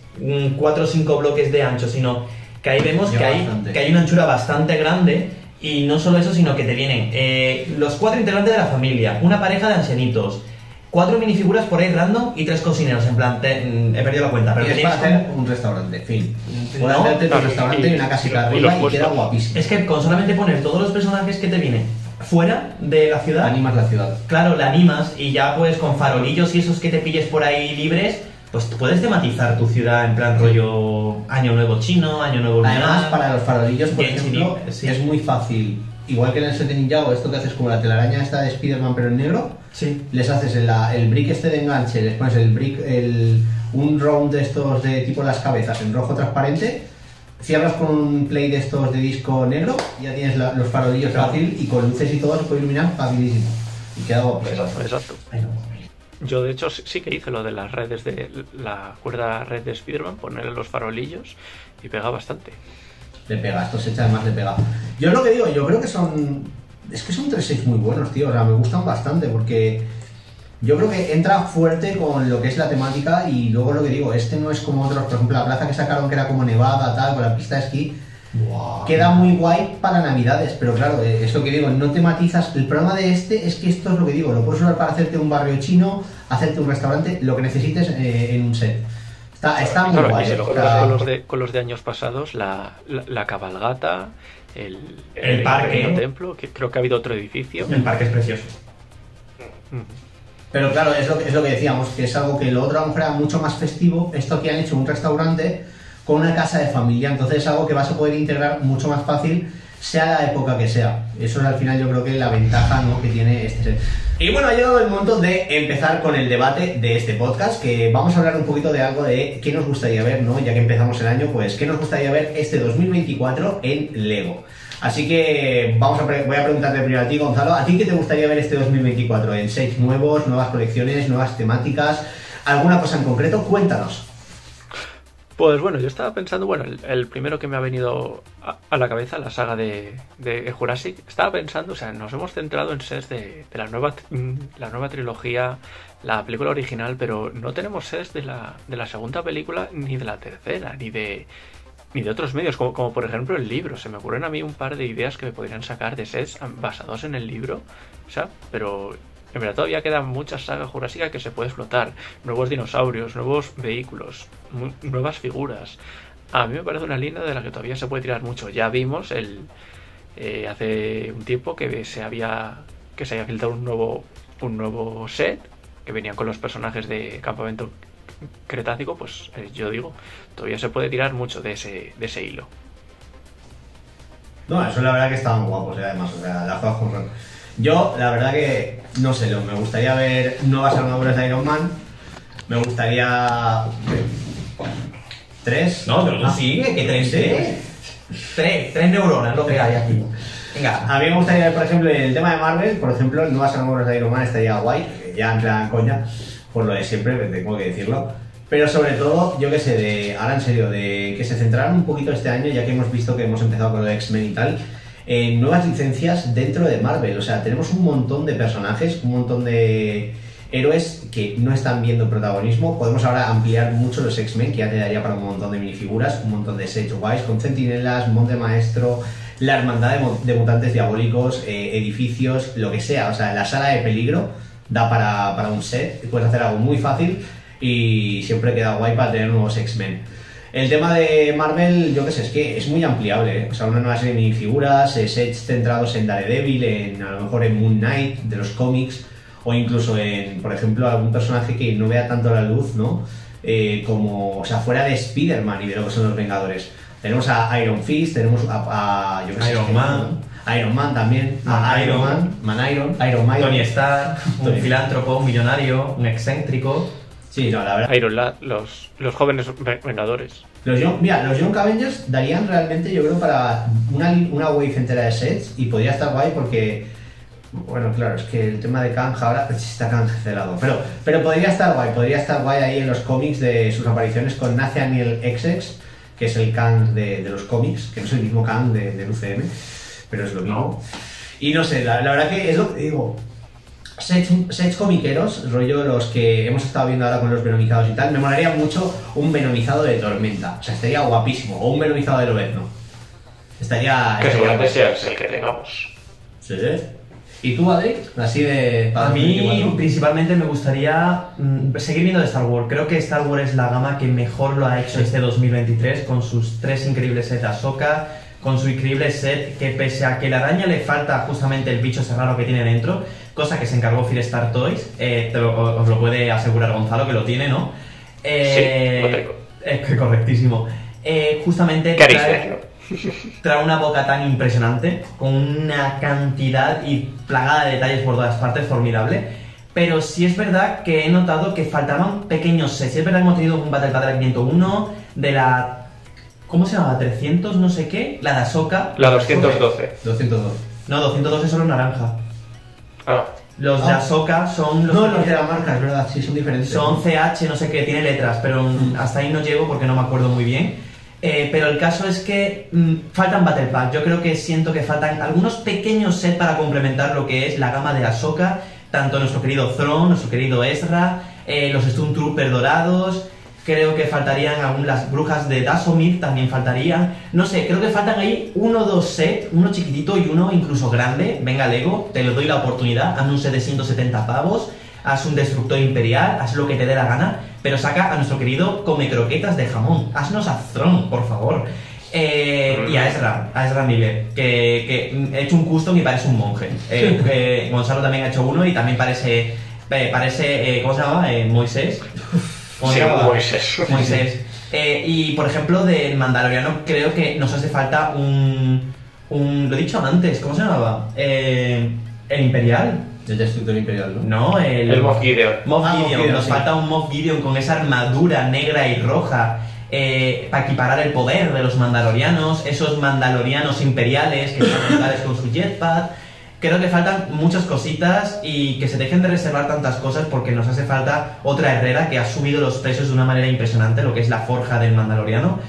4 o 5 bloques de ancho, sino que ahí vemos que hay, que hay una anchura bastante grande y no solo eso, sino que te vienen eh, los cuatro integrantes de la familia, una pareja de ancianitos, cuatro minifiguras por ahí random y tres cocineros, en plan, te- mm, he perdido la cuenta, pero Y es tenéis para hacer como- un restaurante, fin. No, Puedes hacerte tu claro, restaurante y- y una casita y arriba y, queda puestos. guapísimo. Es que con solamente poner todos los personajes que te vienen fuera de la ciudad. Animas la ciudad. Claro, la animas y ya pues con farolillos y esos que te pilles por ahí libres, pues puedes tematizar tu ciudad en plan rollo año nuevo chino, año nuevo lunar. Además, para los farolillos, por Genshin ejemplo, Impact, sí. es muy fácil. Igual que en el Set Ninja o esto que haces como la telaraña esta de Spider-Man pero en negro, Sí. les haces el, la- el brick este de enganche, les pones el brick, el, un round de estos de tipo las cabezas en rojo transparente, cierras con un play de estos de disco negro, ya tienes la- los farolillos Claro. fácil y con luces y todo se puede iluminar facilísimo. Y queda guapo. Exacto. No. Yo, de hecho, sí que hice lo de las redes de la cuerda red de Spider-Man, ponerle los farolillos y pega bastante. Le pega, esto se echa además le pega. Yo lo que digo, yo creo que son. Es que son 3-6 muy buenos, tío. O sea, me gustan bastante porque. Yo creo que entra fuerte con lo que es la temática y luego lo que digo, este no es como otros, por ejemplo, la plaza que sacaron que era como nevada, tal, con la pista de esquí, Buah. queda muy guay para navidades, pero claro, eh, es lo que digo, no tematizas. El problema de este es que esto es lo que digo, lo puedes usar para hacerte un barrio chino, hacerte un restaurante, lo que necesites eh, en un set. Está, está muy Claro, guay. y si lo o juntas sea, con los, de, con los de años pasados, la, la, la cabalgata, el, El parque. pequeño templo, que creo que ha habido otro edificio. El parque es precioso. Mm. Pero claro, es lo, que- es lo que decíamos, que es algo que lo otro a lo mejor era mucho más festivo. Esto aquí han hecho un restaurante con una casa de familia, entonces es algo que vas a poder integrar mucho más fácil, sea la época que sea. Eso es al final yo creo que la ventaja ¿no? que tiene este set. Y bueno, ha llegado el momento de empezar con el debate de este podcast, que vamos a hablar un poquito de algo de qué nos gustaría ver, ¿no? Ya que empezamos el año, pues qué nos gustaría ver este 2024 en Lego. Así que vamos a voy a preguntarte primero a ti, Gonzalo, ¿a ti qué te gustaría ver este 2024? ¿En sets nuevos, nuevas colecciones, nuevas temáticas? ¿Alguna cosa en concreto? Cuéntanos. Pues bueno, yo estaba pensando, bueno, el, el primero que me ha venido a, a la cabeza, la saga de, de Jurassic, estaba pensando, o sea, nos hemos centrado en sets de, de la, nueva, mm, la nueva trilogía, la película original, pero no tenemos sets de la, de la segunda película, ni de la tercera, ni de, ni de otros medios, como, como por ejemplo el libro. Se me ocurren a mí un par de ideas que me podrían sacar de sets basados en el libro, o sea, pero en verdad todavía quedan muchas sagas jurásicas que se puede explotar. Nuevos dinosaurios, nuevos vehículos, nuevas figuras. A mí me parece una línea de la que todavía se puede tirar mucho. Ya vimos el eh, hace un tiempo que se había que se había filtrado un nuevo un nuevo set que venían con los personajes de Campamento Cretácico, pues eh, yo digo, todavía se puede tirar mucho de ese de ese hilo. No, eso la verdad que estaban guapos, eh, además, o sea, cosas como son. Yo, la verdad que, no sé, lo- me gustaría ver nuevas armaduras de Iron Man. Me gustaría. ¿Tres? No, pero tú Ah, sigue, que tres, tres. Tres, tres neuronas lo que hay aquí. Venga. A mí me gustaría ver, por ejemplo, en el tema de Marvel, por ejemplo, nuevas armaduras de Iron Man estaría guay, ya en plan coña, por lo de siempre, que tengo que decirlo. Pero sobre todo, yo que sé, ahora en serio, de que se centraran un poquito este año, ya que hemos visto que hemos empezado con de X-Men y tal, en nuevas licencias dentro de Marvel. O sea, tenemos un montón de personajes, un montón de héroes que no están viendo protagonismo. Podemos ahora ampliar mucho los X-Men, que ya te daría para un montón de minifiguras, un montón de Sage Wise, con centinelas, Monte Maestro, la hermandad de mutantes diabólicos, eh, edificios, lo que sea. O sea, la sala de peligro da para, para un set, puedes hacer algo muy fácil y siempre queda guay para tener nuevos X-Men. El tema de Marvel, yo qué sé, es que es muy ampliable. ¿eh? O sea, una nueva serie de minifiguras, sets centrados en Daredevil, en, a lo mejor en Moon Knight de los cómics, o incluso en, por ejemplo, algún personaje que no vea tanto la luz, ¿no? Eh, como, o sea, fuera de Spider-Man y de lo que son los Vengadores. Tenemos a Iron Fist, tenemos a, a- yo qué sé, Iron Man. Iron Man también, a Man Iron Iron. Man, Man Iron, Iron Man. Tony Stark, un filántropo, un millonario, un excéntrico. Sí, no, la verdad. Iron Lad, los, los jóvenes ve- vengadores. Los Young, mira, los Young Avengers darían realmente, yo creo, para una, una wave entera de sets y podría estar guay porque, bueno, claro, es que el tema de Kang ahora pues, está cancelado, pero, pero podría estar guay, podría estar guay ahí en los cómics de sus apariciones con Nathaniel XX, que es el Kang de, de los cómics, que no es el mismo Kang de, del UCM, pero es lo mismo. Y no sé, la, la verdad que es lo que digo, sets, sets comiqueros, rollo los que hemos estado viendo ahora con los venomizados y tal, me molaría mucho un venomizado de Tormenta. O sea, estaría guapísimo. O un venomizado de Lobezno. Estaría... Que estaría seguramente sea el que tengamos. Sí. ¿Y tú, Adri? Así de... A mí 2024. principalmente me gustaría mm, seguir viendo de Star Wars. Creo que Star Wars es la gama que mejor lo ha hecho este 2023 con sus tres increíbles sets de Ahsoka, con su increíble set, que pese a que la araña le falta justamente el bicho ese raro que tiene dentro, cosa que se encargó Fear Star Toys, eh, te lo- os lo puede asegurar Gonzalo que lo tiene, ¿no? Eh, Sí, lo tengo. Es que correctísimo. Eh, justamente ¿Queréis trae- trae una boca tan impresionante, con una cantidad y plagada de detalles por todas partes, formidable. Pero sí es verdad que he notado que faltaban pequeños sets. Sí es verdad que hemos tenido un Battle la 501, de la... ¿Cómo se llamaba? 300 no sé qué, la de Ahsoka. La 212. 202. No, 212 es solo naranja. Ah, Los de Ah. Ahsoka son los... No, los de la marca, es verdad, sí, son diferentes. Son CH, no sé qué, tiene letras, pero mm, hasta ahí no llego porque no me acuerdo muy bien. Eh, pero el caso es que mm, faltan Battle Pack. Yo creo que siento que faltan algunos pequeños sets para complementar lo que es la gama de Ahsoka. Tanto nuestro querido Thrawn, nuestro querido Ezra, eh, los Stone Troopers dorados. Creo que faltarían aún las brujas de Dasomir, también faltarían. No sé, creo que faltan ahí uno o dos sets, uno chiquitito y uno incluso grande. Venga, Lego, te lo doy la oportunidad. Hazme un set de 170 pavos haz un destructor imperial, haz lo que te dé la gana, pero saca a nuestro querido come croquetas de jamón. Haznos a Thron, por favor. Eh, y a Ezra, a Ezra Miller, que, que he hecho un custom y parece un monje. Eh, eh, Gonzalo también ha hecho uno y también parece, eh, parece ¿cómo se llama? Eh, Moisés. ¿Cómo se llama? Moisés. Moisés. Eh, y por ejemplo, del Mandaloriano, creo que nos hace falta un. un lo he dicho antes, ¿cómo se llamaba? Eh, el Imperial. El destructor imperial, ¿no? No, el. El Moff Gideon. Moff Ah, Moff Gideon, Gideon, nos sí. falta un Moff Gideon con esa armadura negra y roja eh, para equiparar el poder de los mandalorianos, esos mandalorianos imperiales que son brutales con su jetpack. Creo que faltan muchas cositas y que se dejen de reservar tantas cosas porque nos hace falta otra herrera que ha subido los precios de una manera impresionante, lo que es la forja del mandaloriano.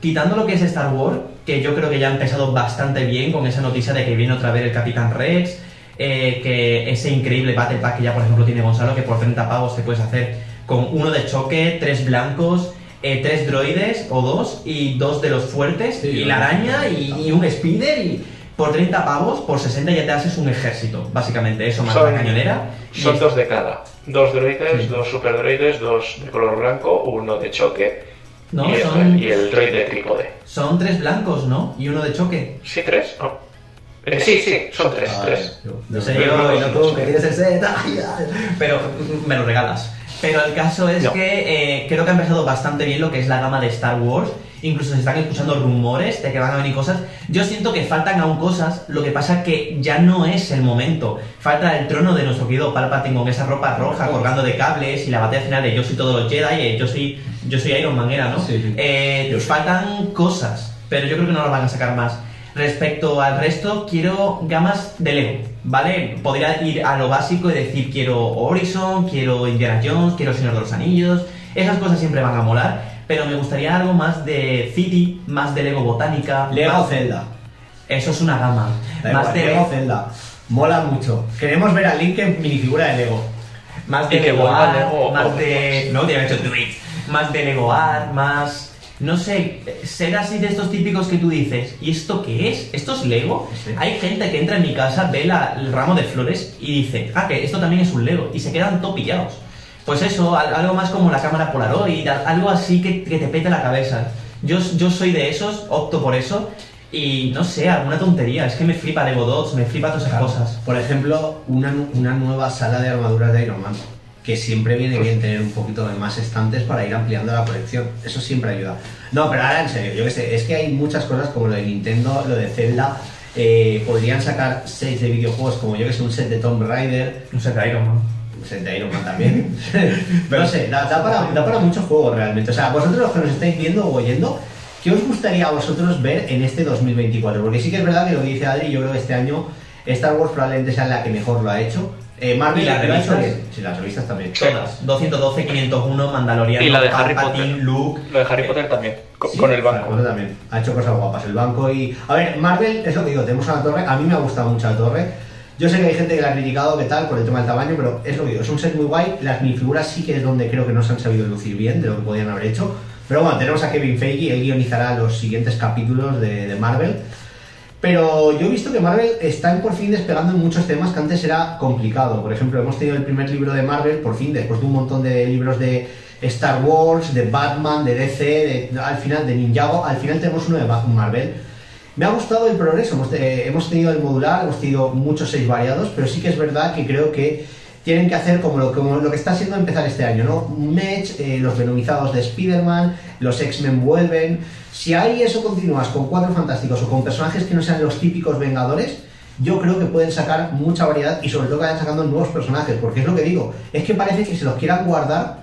Quitando lo que es Star Wars, que yo creo que ya ha empezado bastante bien con esa noticia de que viene otra vez el Capitán Rex, eh, que ese increíble Battle Pack que ya por ejemplo tiene Gonzalo, que por 30 pavos te puedes hacer con uno de choque, tres blancos, eh, tres droides o dos y dos de los fuertes, Sí, y la araña y, y un speeder y por 30 pavos, por 60 ya te haces un ejército, básicamente eso, más Son- la cañonera. Son dos de cada. Dos droides, Sí. dos super droides, dos de color blanco, uno de choque No, y, el, son, y el droid de trípode. son tres blancos, ¿no? Y uno de choque. ¿Sí, tres? No. Eh, sí, sí, son tres, Ah, tres. yo- No sé yo, no no tú, que tienes el set, pero me lo regalas. Pero el caso es No. que eh, creo que ha empezado bastante bien lo que es la gama de Star Wars. Incluso se están escuchando rumores de que van a venir cosas. Yo siento que faltan aún cosas, lo que pasa que ya no es el momento. Falta el trono de nuestro querido Palpatine con esa ropa roja colgando de cables y la batalla final de yo soy todos los Jedi, eh, yo soy, yo soy Iron Man era, ¿no? Sí. Eh, faltan cosas, pero yo creo que no las van a sacar más. Respecto al resto, quiero gamas de Lego, ¿vale? Podría ir a lo básico y decir quiero Horizon, quiero Indiana Jones, quiero Señor de los Anillos. Esas cosas siempre van a molar, pero me gustaría algo más de City, más de Lego Botánica. Lego más- Zelda. Eso es una gama. Da más igual, de Lego Zelda. Mola mucho. Queremos ver a Link en minifigura de Lego. Más de Y Lego Art, Lego más de... No, tiene hecho tweets. Más de Lego Art, más... No sé, ser así de estos típicos que tú dices, ¿y esto qué es? ¿Esto es Lego? Sí. Hay gente que entra en mi casa, ve la- el ramo de flores y dice, ah, que esto también es un Lego, y se quedan todo pillados. Pues eso, al- algo más como la cámara Polaroid, al- algo así que, que te pete la cabeza. Yo, yo soy de esos, opto por eso, y no sé, alguna tontería, es que me flipa Lego Dots, me flipa todas esas Claro. cosas. Por ejemplo, una, nu- una nueva sala de armaduras de Iron Man. Que siempre viene bien tener un poquito de más estantes para ir ampliando la colección. Eso siempre ayuda. No, pero ahora en serio, yo que sé, es que hay muchas cosas como lo de Nintendo, lo de Zelda. eh, podrían sacar sets de videojuegos como yo que sé, un set de Tomb Raider, No sé, de Iron Man. De Iron Man también. no sé, da, da para, da para muchos juegos realmente. O sea, vosotros los que nos estáis viendo o oyendo, ¿qué os gustaría a vosotros ver en este 2024? Porque sí que es verdad que lo que dice Adri, yo creo que este año Star Wars probablemente sea la que mejor lo ha hecho. Eh, Marvel ¿Y las revistas? Sí, las revistas también. Todas. 212, 501, Mandaloriano, Y la de Harry Potter. Luke. Lo de Harry Potter también, con, Sí, con el banco. Potter también. Ha hecho cosas guapas el banco y... A ver, Marvel, es lo que digo, tenemos una torre. A mí me ha gustado mucho la torre. Yo sé que hay gente que la ha criticado, que tal, por el tema del tamaño, pero es lo que digo, es un set muy guay. Las minifiguras sí que es donde creo que no se han sabido lucir bien de lo que podían haber hecho. Pero bueno, tenemos a Kevin Feige, él guionizará los siguientes capítulos de, Marvel. Pero yo he visto que Marvel está por fin despegando en muchos temas que antes era complicado. Por ejemplo, hemos tenido el primer libro de Marvel, por fin, después de un montón de libros de Star Wars, de Batman, de DC, de- al final de Ninjago, al final tenemos uno de Marvel. Me ha gustado el progreso, hemos, eh, hemos tenido el modular, hemos tenido muchos seis variados, pero sí que es verdad que creo que tienen que hacer como lo, que está haciendo empezar este año, ¿no? Match, eh, los venomizados de Spider-Man, los X-Men vuelven. Si ahí eso continúas con cuatro fantásticos o con personajes que no sean los típicos vengadores, yo creo que pueden sacar mucha variedad y sobre todo que vayan sacando nuevos personajes, porque es lo que digo, es que parece que se los quieran guardar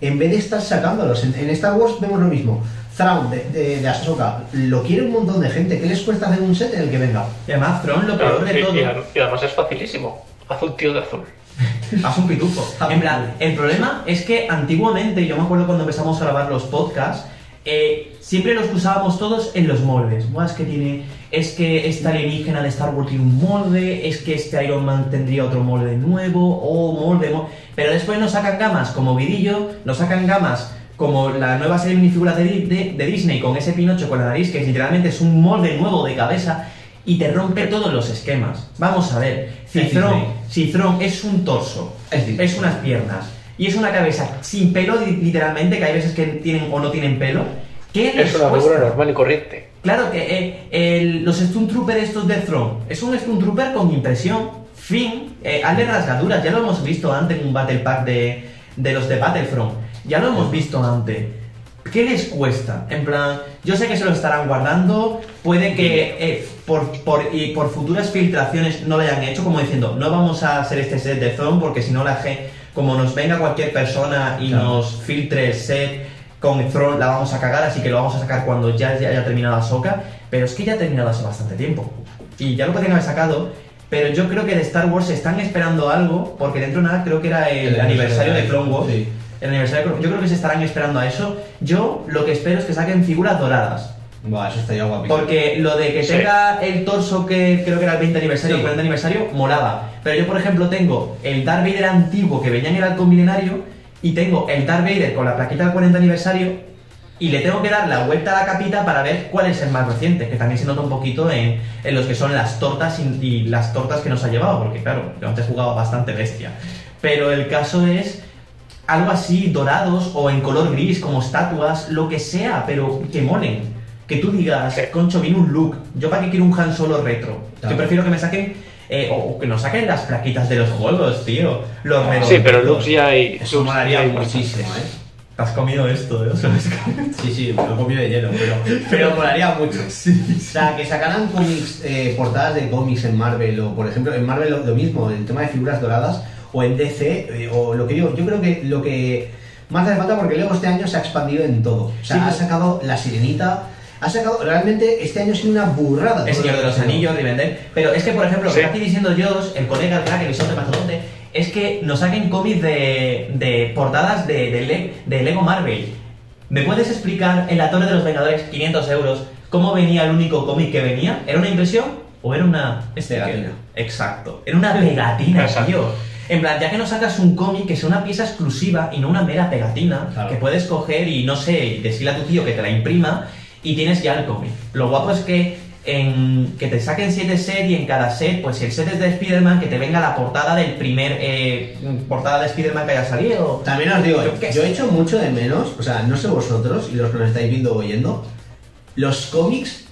en vez de estar sacándolos. En, en Star Wars vemos lo mismo. Thrawn de, de, de Ahsoka, lo quiere un montón de gente. ¿Qué les cuesta hacer un set en el que venga? Y además, Throne, lo peor de Y- todo. y, y además es facilísimo. Haz un tío de azul. Haz un pitufo. En plan, el problema es que antiguamente, yo me acuerdo cuando empezamos a grabar los podcasts, eh, siempre los usábamos todos en los moldes. Buah, es que tiene. Es que este alienígena de Star Wars tiene un molde, es que este Iron Man tendría otro molde nuevo, o molde, mo- Pero después nos sacan gamas como Vidillo, nos sacan gamas como la nueva serie de minifiguras de, Di- de- de Disney con ese Pinocho con la nariz, que literalmente es un molde nuevo de cabeza, y te rompe todos los esquemas. Vamos a ver, si Thrawn es un torso, es unas piernas y es una cabeza sin pelo, li- literalmente, que hay veces que tienen o no tienen pelo, ¿qué les Es una cuesta? figura normal y corriente. Claro que eh, el- los Stun Trooper estos de Throne es un Stun Trooper con impresión, fin, eh, hazle rasgaduras, ya lo hemos visto antes en un Battle Pack de, de los de Battlefront, ya lo hemos visto antes. ¿Qué les cuesta? En plan, yo sé que se lo estarán guardando, puede que eh, por, por, y por futuras filtraciones no lo hayan hecho, como diciendo, no vamos a hacer este set de Throne porque si no la gente, como nos venga cualquier persona y Claro. nos filtre el set con Throne la vamos a cagar, así que lo vamos a sacar cuando ya, ya haya terminado Ahsoka, pero es que ya ha terminado hace bastante tiempo. Y ya lo podrían haber sacado, pero yo creo que de Star Wars están esperando algo, porque dentro de nada creo que era el, El aniversario de Clone Wars. Sí. El aniversario, de Clone- yo creo que se estarán esperando a eso. Yo lo que espero es que saquen figuras doradas. Buah, eso estaría guapísimo. Porque lo de que Sí. tenga el torso que creo que era el 20 aniversario o Sí. 40 aniversario, molaba. Pero yo, por ejemplo, tengo el Darth Vader antiguo que venía en el halcón milenario y tengo el Darth Vader con la plaquita del 40 aniversario y le tengo que dar la vuelta a la capita para ver cuál es el más reciente, que también se nota un poquito en, en los que son las tortas y, y las tortas que nos ha llevado, porque claro, yo antes jugaba bastante bestia. Pero el caso es algo así, dorados o en color gris, como estatuas, lo que sea, pero que molen. Que tú digas, Sí. concho, viene un look. Yo para qué quiero un Han Solo retro. Claro. Yo prefiero que me saquen, eh, o que nos saquen las plaquitas de los juegos, tío. Los Sí, redonditos. pero Lux ya hay. Eso molaría muchísimo. ¿eh? Te has comido esto, ¿eh? Sí, sí, me lo he comido de lleno, pero, pero molaría mucho. O sea, que sacaran cómics, eh, portadas de cómics en Marvel, o por ejemplo, en Marvel lo, lo mismo, el tema de figuras doradas, o en DC, eh, o lo que digo, yo creo que lo que más hace falta, porque Lego este año se ha expandido en todo. O sea, Sí, ha sacado La Sirenita, ha sacado, realmente este año ha sido una burrada. El Señor de los. Anillos, Rivendell. Pero es que, por ejemplo, lo Sí. que está aquí diciendo Josh, el colega crack, el visor de mastodonte, es que nos saquen cómics de, de portadas de, de, Le- de Lego Marvel. ¿Me puedes explicar en la Torre de los Vengadores, 500 euros, cómo venía el único cómic que venía? ¿Era una impresión o era una? Pegatina. Exacto. Era una pegatina, Exacto. tío. En plan, ya que no sacas un cómic que sea una pieza exclusiva y no una mera pegatina, Claro. que puedes coger y no sé, y decirle a tu tío que te la imprima y tienes ya el cómic. Lo guapo es que en, que te saquen 7 sets y en cada set, pues si el set es de Spider-Man, que te venga la portada del primer eh, portada de Spider-Man que haya salido. También os digo, Yo yo he hecho mucho de menos, o sea, no sé vosotros y los que nos estáis viendo o oyendo, los cómics,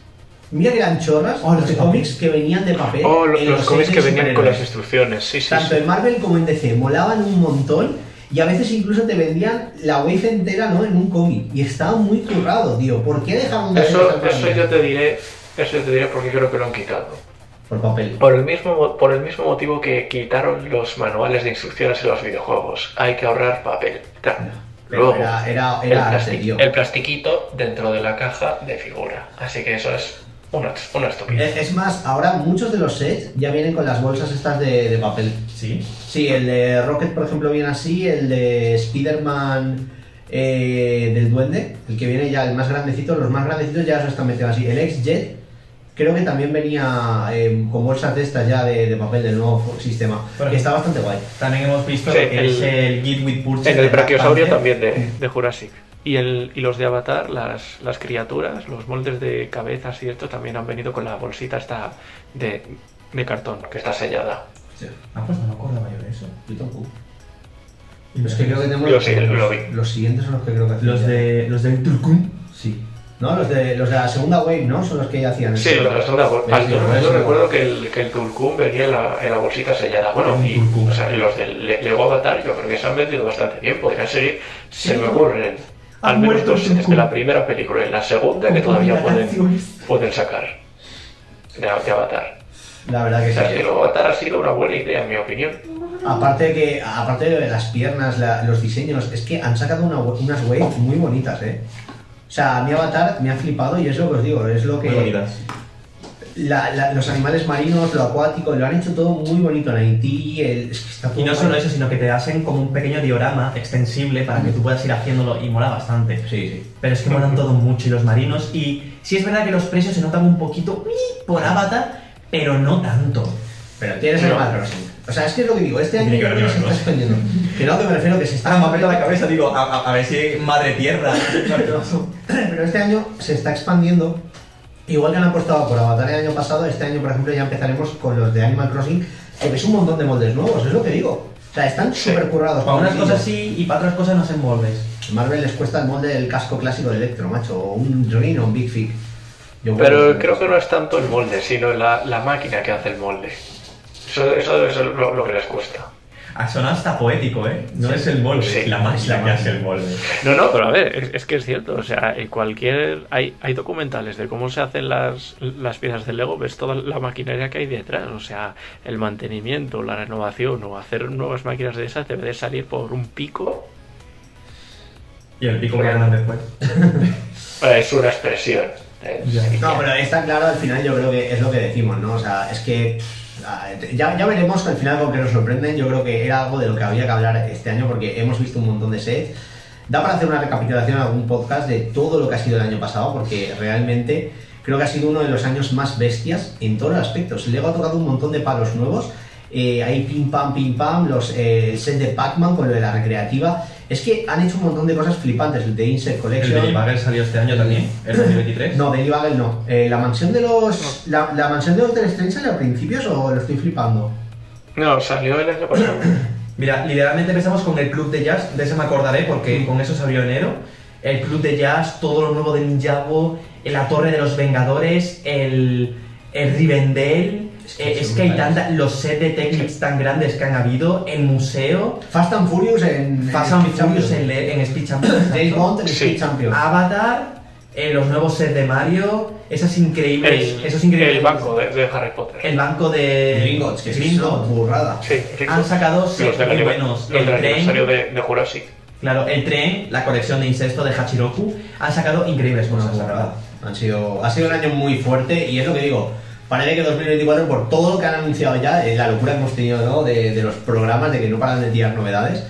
mira que eran chorras, Oh, los los cómics que venían de papel. Oh, lo- en los cómics que venían con las instrucciones. Sí, sí. Tanto sí. en Marvel como en DC, molaban un montón y a veces incluso te vendían la wave entera, ¿no? En un cómic. Y estaba muy currado, tío. ¿Por qué dejaron de Eso, eso yo te diré. Eso yo te diré porque creo que lo han quitado. Por papel. Por el mismo, mo- por el mismo motivo que quitaron los manuales de instrucciones en los videojuegos. Hay que ahorrar papel. Luego, era, era, el, era tío. el plastiquito dentro de la caja de figura. Así que eso es una, una estupidez. Es, es más, ahora muchos de los sets ya vienen con las bolsas estas de, de papel. Sí. Sí, el de Rocket, por ejemplo, viene así. El de Spider-Man eh, del Duende, el que viene ya el más grandecito. Los más grandecitos ya se están metiendo así. El X-Jet, creo que también venía eh, con bolsas de estas ya de, de papel del nuevo sistema. Por que está bastante guay. También hemos visto Sí, lo que el- es el Git with Purchase. En de el brachiosaurio también de, de Jurassic. Y, el, y los de Avatar, las, las criaturas, los moldes de cabezas y esto también han venido con la bolsita esta de, de cartón que está sellada. Ah, pues no me acordaba yo de eso. Yo tampoco. Los que creo que tenemos Yo sí, lo vi. Los siguientes son los que creo que hacen Los ya. de los del Turcum. Sí. ¿No? Los de, los de la segunda wave, ¿no? Son los que ya hacían Sí, eso. lo de la segunda Sí, sí, yo, recuerdo que el, que el Tulkum venía en la, en la bolsita sellada. Bueno, y o sea, los del Le- Lego Avatar yo creo que se han vendido bastante bien. Podrían seguir, se Sí, me ¿no? ocurren Ha al menos muerto el dos de Tulkum. la primera película y en la segunda que todavía pueden, pueden sacar de, de Avatar. La verdad que O sea, sí. que Avatar ha sido una buena idea, en mi opinión. Aparte que, aparte de las piernas, la- los diseños, es que han sacado una- unas waves muy bonitas, ¿eh? O sea, mi avatar me ha flipado y es lo que os digo, es lo que... Muy bonitas. La- la- los animales marinos, lo acuático, lo han hecho todo muy bonito en Haití, el, es que está todo Y no solo eso, sino que te hacen como un pequeño diorama extensible para que tú puedas ir haciéndolo y mola bastante. Sí, sí. Pero es que molan todo mucho y los marinos. Y sí es verdad que los precios se notan un poquito uy, por Avatar, pero no tanto. Pero tienes No. Animal Crossing. O sea, es que es lo que digo, este año que se está expandiendo. Que no, que me refiero que se está... Ah, me la cabeza, digo, a, a- a ver si madre tierra. Pero este año se está expandiendo. Igual que han apostado por Avatar el año pasado, este año, por ejemplo, ya empezaremos con los de Animal Crossing, que ves un montón de moldes nuevos, es lo que digo. O sea, están Sí. súper currados. para unas cosas sí y para otras cosas nos envolves. Marvel les cuesta el molde del casco clásico de Electro, macho, o un Ring o un Big Fig. Yo Pero creo que no es tanto el molde, sino la, la máquina que hace el molde. Eso, eso es lo, lo que les cuesta. Ha sonado hasta poético, ¿eh? No es el molde, Sí. es la máquina que hace el molde. No, no, pero a ver, es, es que es cierto. O sea, en cualquier. Hay, hay documentales de cómo se hacen las, las piezas del Lego, ves toda la maquinaria que hay detrás. O sea, el mantenimiento, la renovación o hacer nuevas máquinas de esas debe de salir por un pico. Y el pico que ganan después. Eh, Es una expresión. eh, No, pero está claro, al final yo creo que es lo que decimos, ¿no? O sea, es que ya, ya veremos al final con que nos sorprenden. Yo creo que era algo de lo que había que hablar este año porque hemos visto un montón de sets. Da para hacer una recapitulación en algún podcast de todo lo que ha sido el año pasado porque realmente creo que ha sido uno de los años más bestias en todos los aspectos. Lego ha tocado un montón de palos nuevos. Eh, pim pam, pim pam, los, eh, el set de Pac-Man con lo de la recreativa. Es que han hecho un montón de cosas flipantes. El de Insect El Collection. Daily Bagger salió este año también, el 2023. No, Daily Bagel no. Eh, la mansión de los. La, la mansión de Doctor Strange salió al principios o lo estoy flipando? No, salió el año pasado. Mira, literalmente empezamos con el club de jazz, de ese me acordaré porque con eso salió enero. El club de jazz, todo lo nuevo de Ninjago, la torre de los Vengadores, el, el Rivendell. Es que eh, Es, que hay brutales. tanta, los sets de Technics tan grandes que han habido, el museo, Fast and Furious en. Fast en and Speed Furious Champions. en, en Speed Champions. James. Bond en Sí. Speed Champions. Avatar, eh, los nuevos sets de Mario, esas increíbles, El, esos increíbles. el banco de, de Harry Potter. El banco de Gringotts, que Gringotts. burrada. Sí, Han sacado los sets muy buenos. Los El del tren, aniversario de, de Jurassic. Claro, el tren, la colección de incesto de Hachiroku, han sacado increíbles cosas, la verdad. Han sido, ha sido un año muy fuerte y es lo que digo. Parece que 2024, por todo lo que han anunciado ya, eh, la locura que hemos tenido ¿no? de, de los programas, de que no paran de tirar novedades,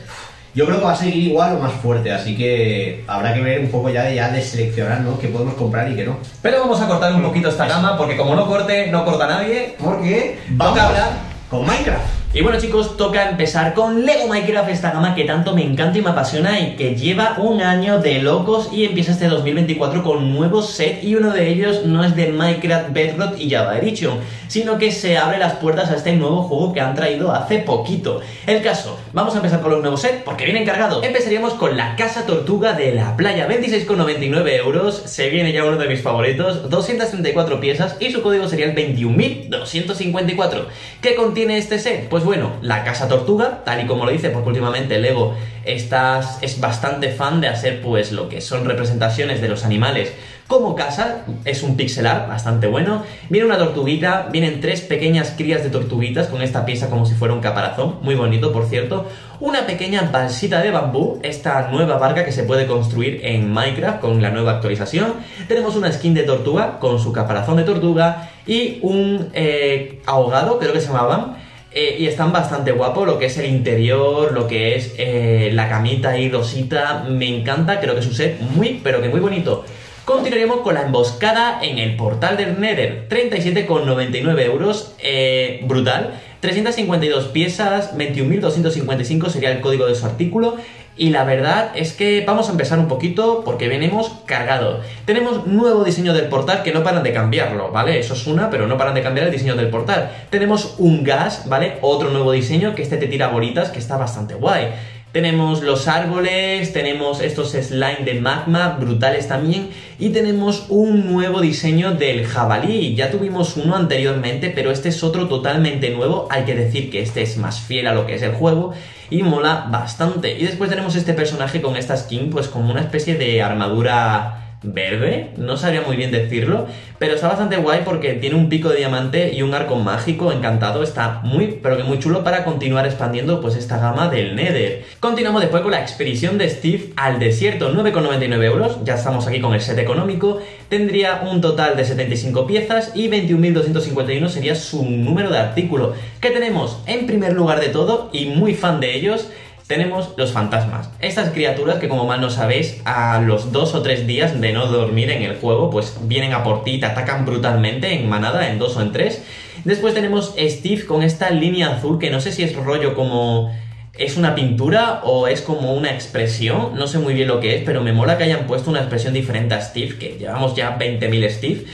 yo creo que va a seguir igual o más fuerte. Así que habrá que ver un poco ya de, ya de seleccionar ¿no? qué podemos comprar y qué no. Pero vamos a cortar un poquito esta gama porque como no corte, no corta nadie. Porque Vamos a hablar con Minecraft. Y bueno chicos, toca empezar con Lego Minecraft, esta gama que tanto me encanta y me apasiona y que lleva un año de locos y empieza este 2024 con nuevos set y uno de ellos no es de Minecraft Bedrock y Java Edition, sino que se abre las puertas a este nuevo juego que han traído hace poquito. El caso, vamos a empezar con los nuevos set porque vienen cargados. Empezaríamos con la Casa Tortuga de la Playa, 26,99 euros, se viene ya uno de mis favoritos, 234 piezas y su código sería el 21.254. ¿Qué contiene este set? Pues bueno, la Casa Tortuga, tal y como lo dice, porque últimamente Lego estás, es bastante fan de hacer pues lo que son representaciones de los animales como casa, es un pixel art bastante bueno. Viene una tortuguita, vienen tres pequeñas crías de tortuguitas con esta pieza como si fuera un caparazón, muy bonito por cierto. Una pequeña balsita de bambú, esta nueva barca que se puede construir en Minecraft con la nueva actualización. Tenemos una skin de tortuga con su caparazón de tortuga y un eh, ahogado, creo que se llamaban. Eh, y están bastante guapos lo que es el interior, lo que es eh, la camita y rosita. Me encanta, creo que es un set muy, pero que muy bonito. Continuaremos con la emboscada en el portal del Nether. 37,99 euros. eh, brutal. 352 piezas, 21.255 sería el código de su artículo. Y la verdad es que vamos a empezar un poquito porque venimos cargados. Tenemos nuevo diseño del portal que no paran de cambiarlo, ¿vale? Eso es una, pero no paran de cambiar el diseño del portal. Tenemos un gas, ¿vale? Otro nuevo diseño que este te tira bolitas que está bastante guay. Tenemos los árboles, tenemos estos slime de magma, brutales también, y tenemos un nuevo diseño del jabalí. Ya tuvimos uno anteriormente, pero este es otro totalmente nuevo. Hay que decir que este es más fiel a lo que es el juego y mola bastante. Y después tenemos este personaje con esta skin, pues como una especie de armadura verde, no sabría muy bien decirlo, pero está bastante guay porque tiene un pico de diamante y un arco mágico encantado, está muy, pero que muy chulo para continuar expandiendo pues esta gama del Nether. Continuamos después con la expedición de Steve al desierto, 9,99 euros, ya estamos aquí con el set económico, tendría un total de 75 piezas y 21.251 sería su número de artículo. ¿Qué tenemos? En primer lugar de todo, y muy fan de ellos, tenemos los fantasmas. Estas criaturas que como mal no sabéis, a los dos o tres días de no dormir en el juego, pues vienen a por ti, te atacan brutalmente en manada, en dos o en tres. Después tenemos Steve con esta línea azul que no sé si es rollo como... ¿Es una pintura o es como una expresión? No sé muy bien lo que es, pero me mola que hayan puesto una expresión diferente a Steve, que llevamos ya 20.000 Steve.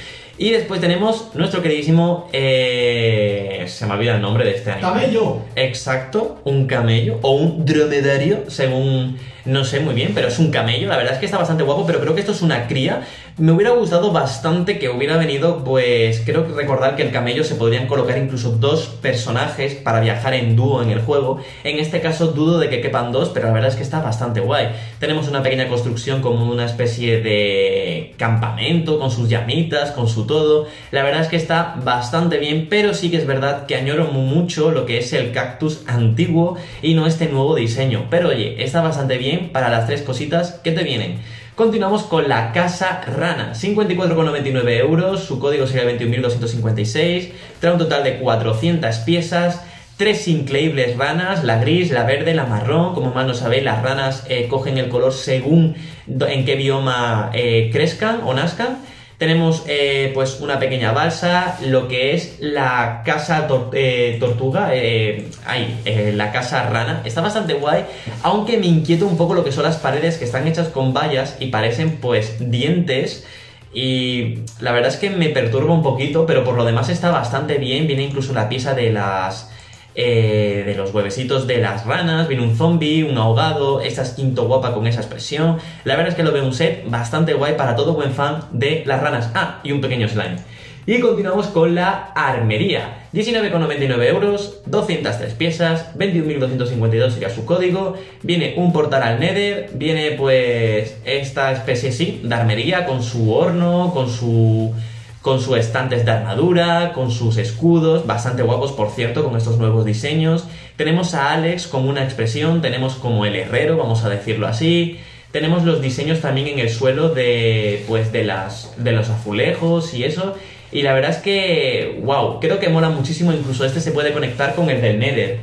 Y después tenemos nuestro queridísimo. eh, se me olvida el nombre de este anime. ¡Camello! Exacto, un camello o un dromedario, según no sé muy bien, pero es un camello. La verdad es que está bastante guapo, pero creo que esto es una cría. Me hubiera gustado bastante que hubiera venido, pues creo que recordar que el camello se podrían colocar incluso dos personajes para viajar en dúo en el juego. En este caso dudo de que quepan dos, pero la verdad es que está bastante guay. Tenemos una pequeña construcción como una especie de campamento con sus llamitas, con su todo. La verdad es que está bastante bien, pero sí que es verdad que añoro mucho lo que es el cactus antiguo y no este nuevo diseño. Pero oye, está bastante para las tres cositas que te vienen. Continuamos con la Casa Rana, 54,99 euros, su código sería 21.256, trae un total de 400 piezas, tres increíbles ranas, la gris, la verde, la marrón, como más no sabéis, las ranas eh, cogen el color según en qué bioma eh, crezcan o nazcan. Tenemos eh, pues una pequeña balsa, lo que es la casa eh, tortuga, eh, ahí, eh, la casa rana. Está bastante guay, aunque me inquieta un poco lo que son las paredes que están hechas con vallas y parecen pues dientes. Y la verdad es que me perturba un poquito, pero por lo demás está bastante bien. Viene incluso la pieza de las eh, de los huevecitos de las ranas, viene un zombie, un ahogado, esta es quinto guapa con esa expresión. La verdad es que lo veo un set bastante guay para todo buen fan de las ranas. Ah, y un pequeño slime. Y continuamos con la armería. 19,99 euros, 203 piezas, 21.252 sería su código. Viene un portal al Nether, viene pues esta especie sí, de armería con su horno, con su con sus estantes de armadura, con sus escudos, bastante guapos por cierto, con estos nuevos diseños. Tenemos a Alex como una expresión, tenemos como el herrero, vamos a decirlo así. Tenemos los diseños también en el suelo de pues de las de los azulejos y eso. Y la verdad es que wow, creo que mola muchísimo, incluso este se puede conectar con el del Nether.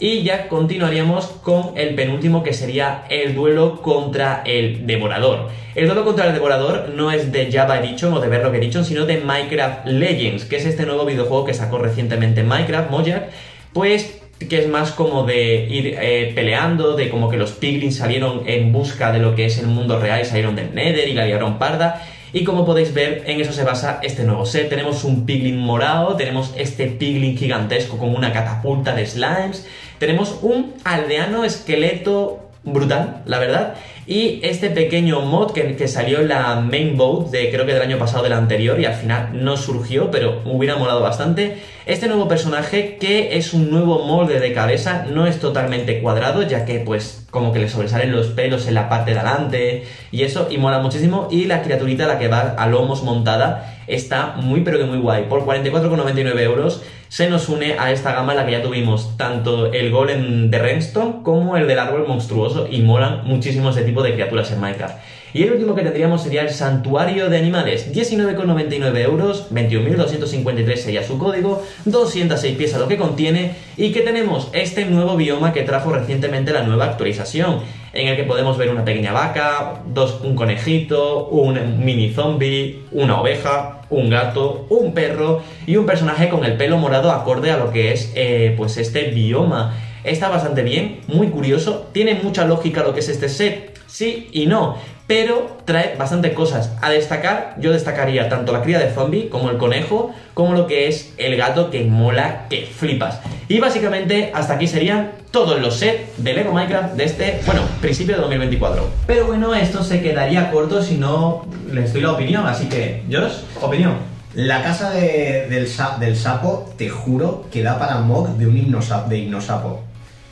Y ya continuaríamos con el penúltimo que sería el duelo contra el devorador. El duelo contra el devorador no es de Java Edition o de Verlo Edition, sino de Minecraft Legends, que es este nuevo videojuego que sacó recientemente Minecraft, Mojang, pues que es más como de ir eh, peleando, de como que los piglins salieron en busca de lo que es el mundo real y salieron del Nether y la liaron parda. Y como podéis ver, en eso se basa este nuevo set. Tenemos un piglin morado, tenemos este piglin gigantesco con una catapulta de slimes, tenemos un aldeano esqueleto brutal, la verdad. Y este pequeño mod que, que salió en la main boat de creo que del año pasado, del anterior, y al final no surgió, pero hubiera molado bastante. Este nuevo personaje que es un nuevo molde de cabeza, no es totalmente cuadrado, ya que pues como que le sobresalen los pelos en la parte de adelante y eso, y mola muchísimo. Y la criaturita, la que va a lomos montada, está muy pero que muy guay. Por 44,99 euros se nos une a esta gama en la que ya tuvimos tanto el golem de Renstone como el del árbol monstruoso y molan muchísimo ese tipo de criaturas en Minecraft. Y el último que tendríamos sería el santuario de animales, 19,99 euros, 21.253 sería su código, 206 piezas lo que contiene y que tenemos este nuevo bioma que trajo recientemente la nueva actualización, en el que podemos ver una pequeña vaca, dos, un conejito, un mini zombie, una oveja, un gato, un perro y un personaje con el pelo morado acorde a lo que es eh, pues este bioma. Está bastante bien, muy curioso, tiene mucha lógica lo que es este set, sí y no, pero trae bastante cosas. A destacar, yo destacaría tanto la cría de zombie como el conejo, como lo que es el gato que mola que flipas. Y básicamente hasta aquí serían todos los sets de Lego Minecraft de este, bueno, principio de 2024. Pero bueno, esto se quedaría corto si no les doy la opinión, así que, Josh, opinión. La casa de- del, sa- del sapo, te juro que da para mock de un hipnosa- de hipnosapo.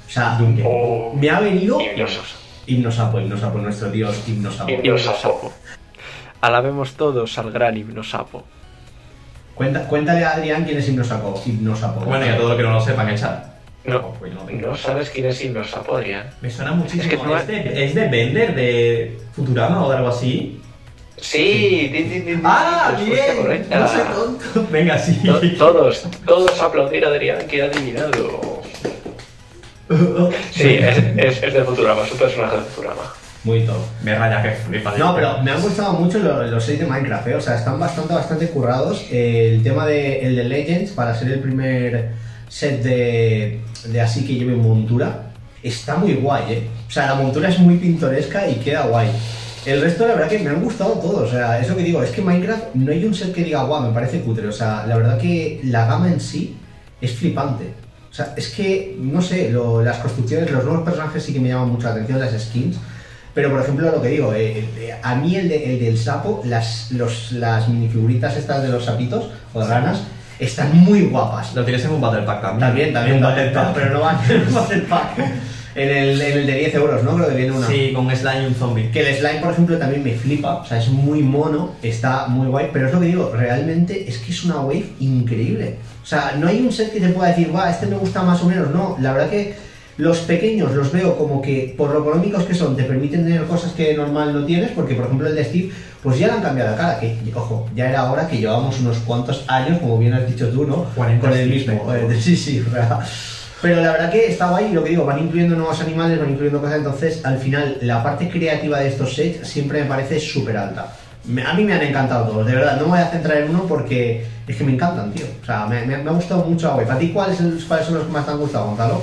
O sea, Dunque. O me ha venido. Hipnosos. Hipnosapo, hipnosapo, nuestro dios hipnosapo. hipnosapo. Alabemos todos al gran hipnosapo. Cuenta, cuéntale a Adrián quién es hipnosapo. hipnosapo. Bueno, y a todo lo que no lo sepan, el chat. No, Pues no. ¿no sabes quién es hipnosapo, Adrián? Me suena muchísimo. Es que no- ¿Es, de, ¿Es de Bender, de Futurama o de algo así? Sí, din, din, din, din, ¡Ah, bien! No soy tonto. Venga, sí. To- Todos, todos aplaudir a Adrián que ha adivinado. Sí, es, es, es de Futurama, es un personaje de Futurama. Muy top. Me raya que flipa. No, pero me han gustado mucho lo- los 6 de Minecraft, ¿eh? o sea, están bastante, bastante currados. Eh, el tema de, el de Legends, para ser el primer set de, de así que lleve montura, está muy guay, ¿eh? O sea, la montura es muy pintoresca y queda guay. El resto, la verdad que me han gustado todos, o sea, eso que digo, es que Minecraft no hay un set que diga, guau, me parece cutre, o sea, la verdad que la gama en sí es flipante. O sea, es que, no sé, lo- las construcciones, los nuevos personajes sí que me llaman mucho la atención, las skins. Pero, por ejemplo, lo que digo, eh, eh, a mí el, de- el del sapo, las, los, las minifiguritas estas de los sapitos o de ranas, están muy guapas. Lo tienes en un Battle Pack también. También, también, un Battle Pack, pero no van en el Battle Pack. En el, en el de 10 euros, ¿no? Creo que viene una. Sí, con slime y un zombie. Que el slime, por ejemplo, también me flipa. O sea, es muy mono, está muy guay. Pero es lo que digo, realmente es que es una wave increíble. O sea, no hay un set que te pueda decir, va, este me gusta más o menos. No, la verdad que los pequeños los veo como que, por lo económicos que son, te permiten tener cosas que normal no tienes. Porque, por ejemplo, el de Steve, pues ya le han cambiado la cara. Que, ojo, ya era hora que llevábamos unos cuantos años, como bien has dicho tú, ¿no? 40 Con el mismo. eh, sí, sí, sea, pero la verdad que está guay lo que digo, van incluyendo nuevos animales, van incluyendo cosas, entonces al final la parte creativa de estos sets siempre me parece súper alta. A mí me han encantado todos, de verdad, no me voy a centrar en uno porque es que me encantan, tío. O sea, me, me- ha gustado mucho la web. ¿A ti cuáles, cuáles son los que más te han gustado, Gonzalo?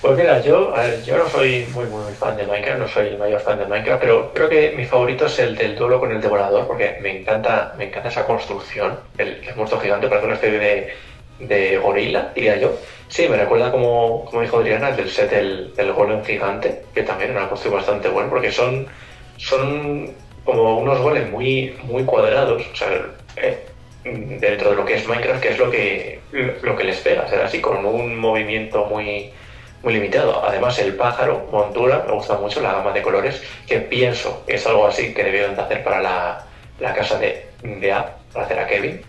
Pues mira, yo, a yo no soy muy, muy fan de Minecraft, no soy el mayor fan de Minecraft, pero creo que mi favorito es el del duelo con el devorador, porque me encanta, me encanta esa construcción. El, el monstruo gigante parece una especie de, de gorila, diría yo. Sí, me recuerda como, como dijo Adriana, el del set del, del golem gigante, que también era una construcción bastante buena, porque son, son como unos golems muy, muy cuadrados, o sea, eh, dentro de lo que es Minecraft, que es lo que, lo que les pega, ser así, con un movimiento muy muy limitado. Además, el pájaro, montura, me gusta mucho la gama de colores, que pienso que es algo así que debieron de hacer para la, la casa de, de para hacer a Kevin.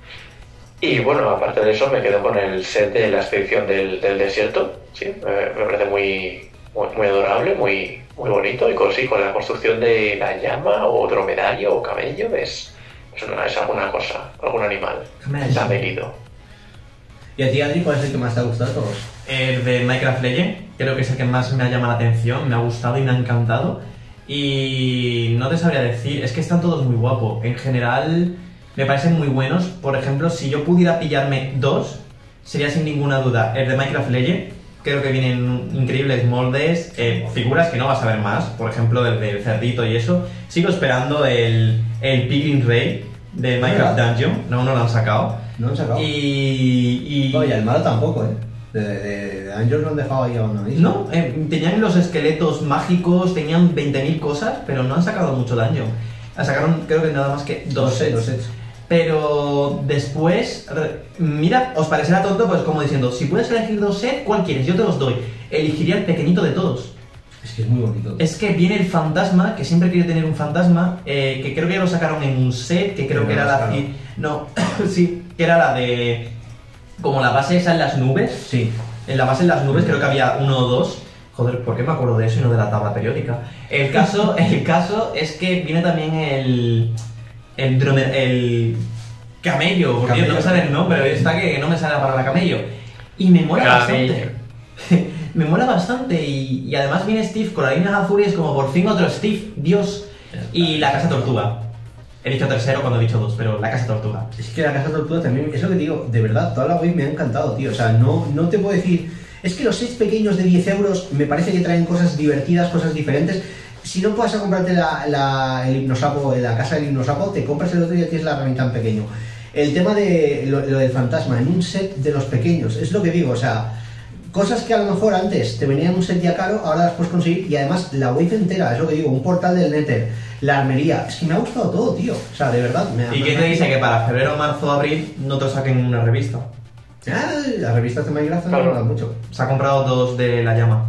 Y bueno, aparte de eso, me quedo con el set de la expedición del, del desierto. Sí, me parece muy, muy, muy adorable, muy, muy bonito. Y con, sí, con la construcción de la llama, o dromedario, o camello, es, es, una- es alguna cosa, algún animal. Está venido. ¿Y a ti, Adri, cuál es el que más te ha gustado todos? El de Minecraft Legend, creo que es el que más me ha llamado la atención, me ha gustado y me ha encantado. Y no te sabría decir, es que están todos muy guapos. En general, me parecen muy buenos. Por ejemplo, si yo pudiera pillarme dos, sería sin ninguna duda el de Minecraft Legend. Creo que vienen increíbles moldes, eh, figuras que no vas a ver más, por ejemplo, el del cerdito y eso. Sigo esperando el, el Piglin Rey de Minecraft Dungeon, no, no lo han sacado. No lo han sacado. Y, y... No, y el malo tampoco, ¿eh? De, de, de Angels lo han dejado ahí abandonadísimo. No, eh, tenían los esqueletos mágicos, tenían 20.000 cosas, pero no han sacado mucho daño. Sacaron creo que nada más que dos Dos sets, sets. dos sets. Pero después, mira, os parecerá tonto, pues como diciendo, si puedes elegir dos sets, ¿cuál quieres? Yo te los doy. Elegiría el pequeñito de todos. Es que es muy bonito. Es que viene el fantasma, que siempre quiero tener un fantasma, eh, que creo que ya lo sacaron en un set, que creo que era la... sacaron. No, sí, que era la de... Como la base esa en las nubes. Sí. En la base en las nubes creo que había uno o dos. Joder, ¿por qué me acuerdo de eso y no de la tabla periódica? El caso, el caso es que viene también el. El, drome- el camello, porque Camello. no me sale el nombre, está que no me sale la palabra camello. Y me mola Camello. bastante. me mola bastante. Y, y además viene Steve con la línea azul y es como por fin otro Steve, Dios. Y la casa tortuga. He dicho tercero cuando he dicho dos, pero la casa tortuga. Es que la casa tortuga también, es lo que te digo, de verdad, toda la web me ha encantado, tío. O sea, no, no te puedo decir. Es que los sets pequeños de 10 euros me parece que traen cosas divertidas, cosas diferentes. Si no puedes comprarte la, la- el hipnosapo en la casa del hipnosapo, te compras el otro y ya tienes la herramienta en pequeño. El tema de lo, lo del fantasma en un set de los pequeños, es lo que digo, o sea, cosas que a lo mejor antes te venían un set ya caro, ahora las puedes conseguir y además la wave entera, es lo que digo, un portal del Nether, la armería, es que me ha gustado todo, tío, o sea, de verdad, me ha ¿Y qué te dice que para febrero, marzo, abril no te saquen una revista? Ah, las revistas de Minecraft me Claro. mucho. Se ha comprado dos de la llama.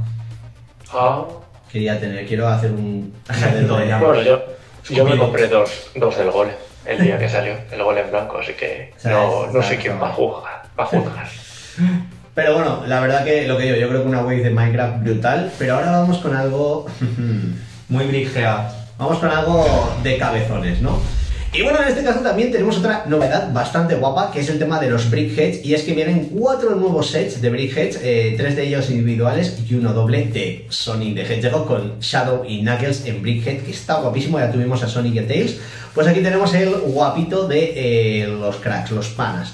Ah, Quería tener, quiero hacer un... Ejército de llamas. bueno, yo, yo me compré dos, dos del golem el día que salió, el golem blanco, así que no, no sé quién va a juzgar. Va a juzgar. Pero bueno, la verdad que lo que digo, yo creo que una wave de Minecraft brutal, pero ahora vamos con algo... Muy brickea. vamos con algo de cabezones, ¿no? Y bueno, en este caso también tenemos otra novedad bastante guapa, que es el tema de los Brickheads, y es que vienen cuatro nuevos sets de Brickheads, eh, tres de ellos individuales y uno doble de Sonic the Hedgehog con Shadow y Knuckles en Brickhead, que está guapísimo, ya tuvimos a Sonic y a Tails. Pues aquí tenemos el guapito de eh, los cracks, los panas.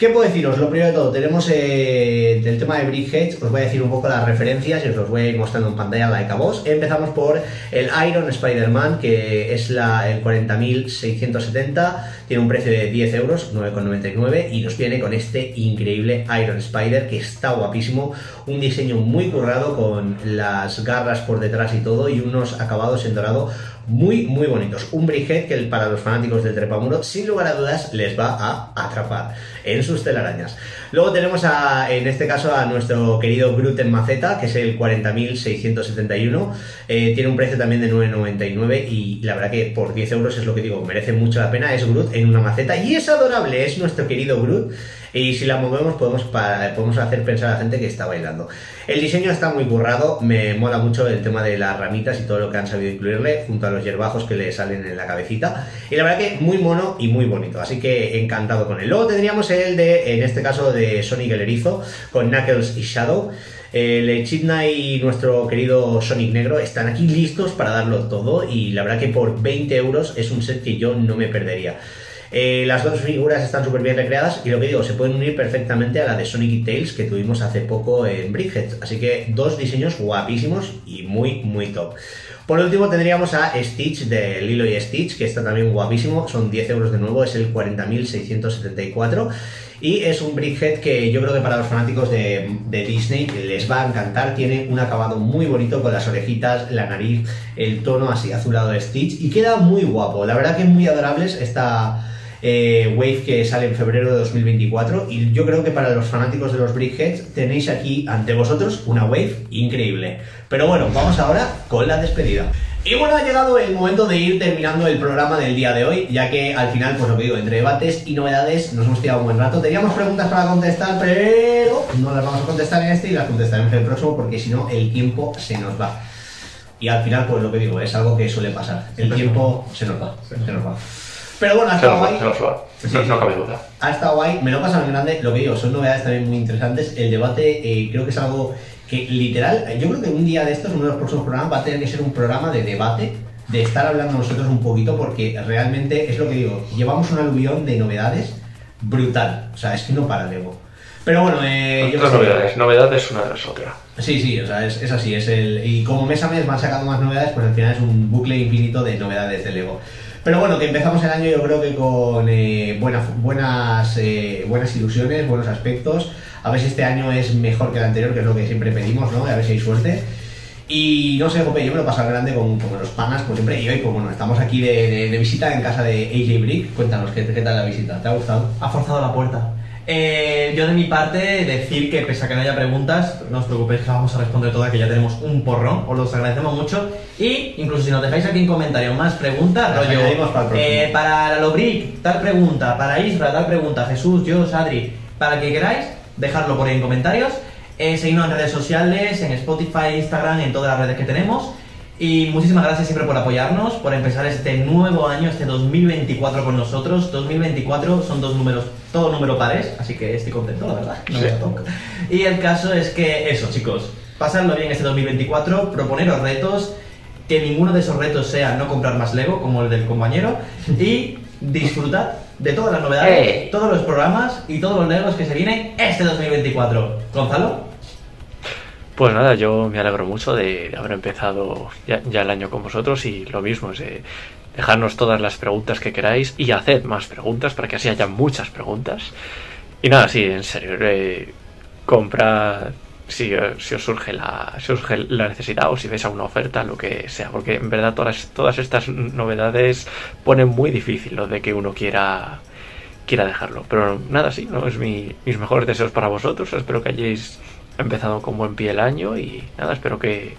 ¿Qué puedo deciros? Lo primero de todo, tenemos eh, del tema de Brickheads, os voy a decir un poco las referencias y os los voy a ir mostrando en pantalla like a vos. Empezamos por el Iron Spider-Man, que es la, el 40.670, tiene un precio de 10 euros, 9,99, y nos viene con este increíble Iron Spider, que está guapísimo, un diseño muy currado con las garras por detrás y todo, y unos acabados en dorado muy, muy bonitos. Un Brickhead que para los fanáticos del trepamuro, sin lugar a dudas, les va a atrapar en sus telarañas. Luego tenemos a, en este caso a nuestro querido Groot en maceta, que es el 40.671. Eh, tiene un precio también de 9,99 y la verdad que por 10 euros es lo que digo, merece mucho la pena. Es Groot en una maceta y es adorable, es nuestro querido Groot. Y si la movemos podemos, pa- podemos hacer pensar a la gente que está bailando. El diseño está muy currado, me mola mucho el tema de las ramitas y todo lo que han sabido incluirle, junto a los hierbajos que le salen en la cabecita. Y la verdad que muy mono y muy bonito, así que encantado con él. Luego tendríamos el de, en este caso, de Sonic el Erizo, con Knuckles y Shadow. El Echidna y nuestro querido Sonic Negro están aquí listos para darlo todo y la verdad que por 20 euros es un set que yo no me perdería. Eh, las dos figuras están súper bien recreadas y lo que digo, se pueden unir perfectamente a la de Sonic y Tails que tuvimos hace poco en Brickhead. Así que dos diseños guapísimos y muy, muy top. Por último tendríamos a Stitch de Lilo y Stitch, que está también guapísimo, son 10 euros de nuevo, es el 40.674 y es un Brickhead que yo creo que para los fanáticos de, Disney les va a encantar, tiene un acabado muy bonito con las orejitas, la nariz, el tono así azulado de Stitch y queda muy guapo, la verdad que muy adorables esta eh, Wave que sale en febrero de 2024 y yo creo que para los fanáticos de los Brickheads tenéis aquí ante vosotros una Wave increíble. Pero bueno, vamos ahora con la despedida. Y bueno, ha llegado el momento de ir terminando el programa del día de hoy, ya que al final, pues lo que digo, entre debates y novedades nos hemos tirado un buen rato. Teníamos preguntas para contestar, pero no las vamos a contestar en este y las contestaremos en el próximo porque si no el tiempo se nos va. Y al final, pues lo que digo, es algo que suele pasar. El tiempo se nos va, se nos va. Pero bueno, ha Se estado nos va, guay. se nos va. Sí, No, sí. no cabe duda. Ha estado guay, me lo pasado en grande. Lo que digo, son novedades también muy interesantes. El debate eh, creo que es algo que literal, yo creo que un día de estos, uno de los próximos programas, va a tener que ser un programa de debate, de estar hablando nosotros un poquito, porque realmente es lo que digo, llevamos un aluvión de novedades brutal. O sea, es que no para Lego. Pero bueno, eh, yo novedades, novedades una tras otra. Sí, sí, o sea, es, es así, es el... Y como mes a mes van sacando más novedades, pues al final es un bucle infinito de novedades de Lego. Pero bueno, que empezamos el año yo creo que con eh, buena- buenas, eh, buenas ilusiones, buenos aspectos. A ver si este año es mejor que el anterior, que es lo que siempre pedimos, ¿no? A ver si hay suerte. Y no sé, Jope, yo me lo paso al grande con, con los panas, como siempre. Y hoy, pues bueno, estamos aquí de, de- de visita en casa de AJ Brick. Cuéntanos, ¿qué, qué tal la visita? ¿Te ha gustado? Ha forzado la puerta. Eh, yo de mi parte decir que pese a que no haya preguntas, no os preocupéis que vamos a responder todas, que ya tenemos un porrón, os los agradecemos mucho. Y incluso si nos dejáis aquí en comentarios más preguntas, rollo, para eh, para la Lobrick, tal pregunta, para Isra, tal pregunta, Jesús, yo, Adri, para que queráis, dejadlo por ahí en comentarios. Eh, seguidnos en redes sociales, en Spotify, Instagram, en todas las redes que tenemos. Y muchísimas gracias siempre por apoyarnos, por empezar este nuevo año, este 2024 con nosotros. 2024 son dos números, todo número pares, así que estoy contento, la verdad. No Sí. me toca. Y el caso es que eso, chicos, pasadlo bien este 2024, proponeros retos, que ninguno de esos retos sea no comprar más Lego, como el del compañero, y disfrutad de todas las novedades, ¡Ey! todos los programas y todos los Legos que se vienen este 2024. Gonzalo. Pues nada, yo me alegro mucho de, haber empezado ya, el año con vosotros y lo mismo, es de dejarnos todas las preguntas que queráis y haced más preguntas para que así haya muchas preguntas. Y nada, sí, en serio, eh, compra si, eh, si os surge la si os surge la necesidad o si veis alguna oferta, lo que sea, porque en verdad todas, todas estas novedades ponen muy difícil lo de que uno quiera quiera dejarlo. Pero nada, sí, no es mi, mis mejores deseos para vosotros. Espero que hayáis empezado con buen pie el año y nada, espero que,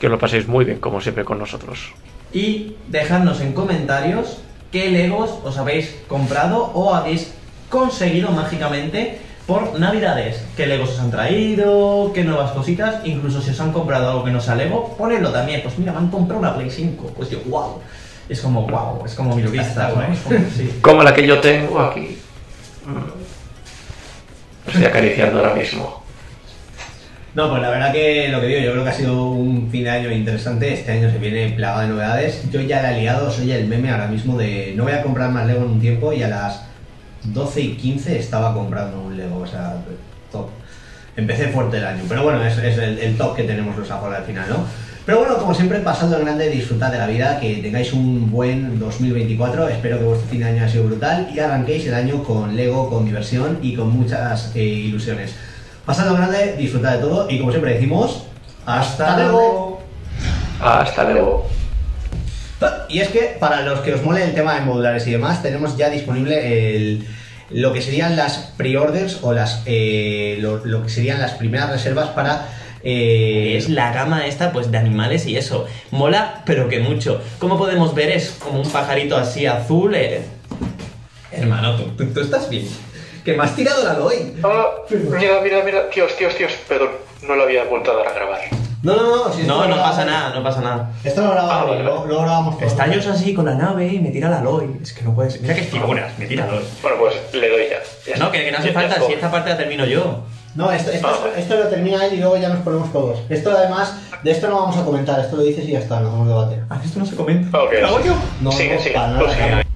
que lo paséis muy bien como siempre con nosotros. Y dejadnos en comentarios qué Legos os habéis comprado o habéis conseguido mágicamente por navidades. ¿Qué Legos os han traído? ¿Qué nuevas cositas? Incluso si os han comprado algo que no sea Lego, ponedlo también. Pues mira, me han comprado una Play 5. Pues yo, wow. Es como, wow, es como mil vistas, ¿no? Es como- sí. Como la que yo tengo aquí. Mm. Estoy acariciando ahora mismo. No, pues la verdad que lo que digo, yo creo que ha sido un fin de año interesante. Este año se viene plagado de novedades. Yo ya la he liado, soy el meme ahora mismo de no voy a comprar más Lego en un tiempo y a las 12 y 15 estaba comprando un Lego, o sea, top. Empecé fuerte el año, pero bueno, es, el, top que tenemos los Afora al final, ¿no? Pero bueno, como siempre, pasando en grande, disfrutad de la vida, que tengáis un buen 2024. Espero que vuestro fin de año haya sido brutal y arranquéis el año con Lego, con diversión y con muchas eh, ilusiones. Pasando en grande, disfrutad de todo y como siempre decimos, hasta luego. Hasta luego. Y es que para los que os mole el tema de modulares y demás, tenemos ya disponible el- lo que serían las pre-orders o las eh, lo, lo que serían las primeras reservas para eh, Es la gama esta pues de animales y eso. Mola, pero que mucho. Como podemos ver, es como un pajarito así azul. eh. Hermano, ¿tú, tú, tú estás bien que me has tirado la doy. Mira, mira, mira. Dios, Dios, Dios. Perdón, no lo había vuelto a dar a grabar. No, no, no. No, no pasa nada, no pasa nada. Esto lo grabamos, ah, vale. Lo, grabamos. Estallos así con la nave y me tira la Loy. Es que no puedes. Mira qué figuras, me tira la Loy. Bueno, pues le doy ya. no, que, no hace falta, si esta parte la termino yo. No, ah, esto, lo termina él y luego ya nos ponemos todos. Esto además, de esto no vamos a comentar, esto lo dices y ya está, no hacemos debate. Ah, esto no se comenta. Ah, okay, ¿Lo hago yo? No, sigue, no, sigue, para sigue. nada. Sigue.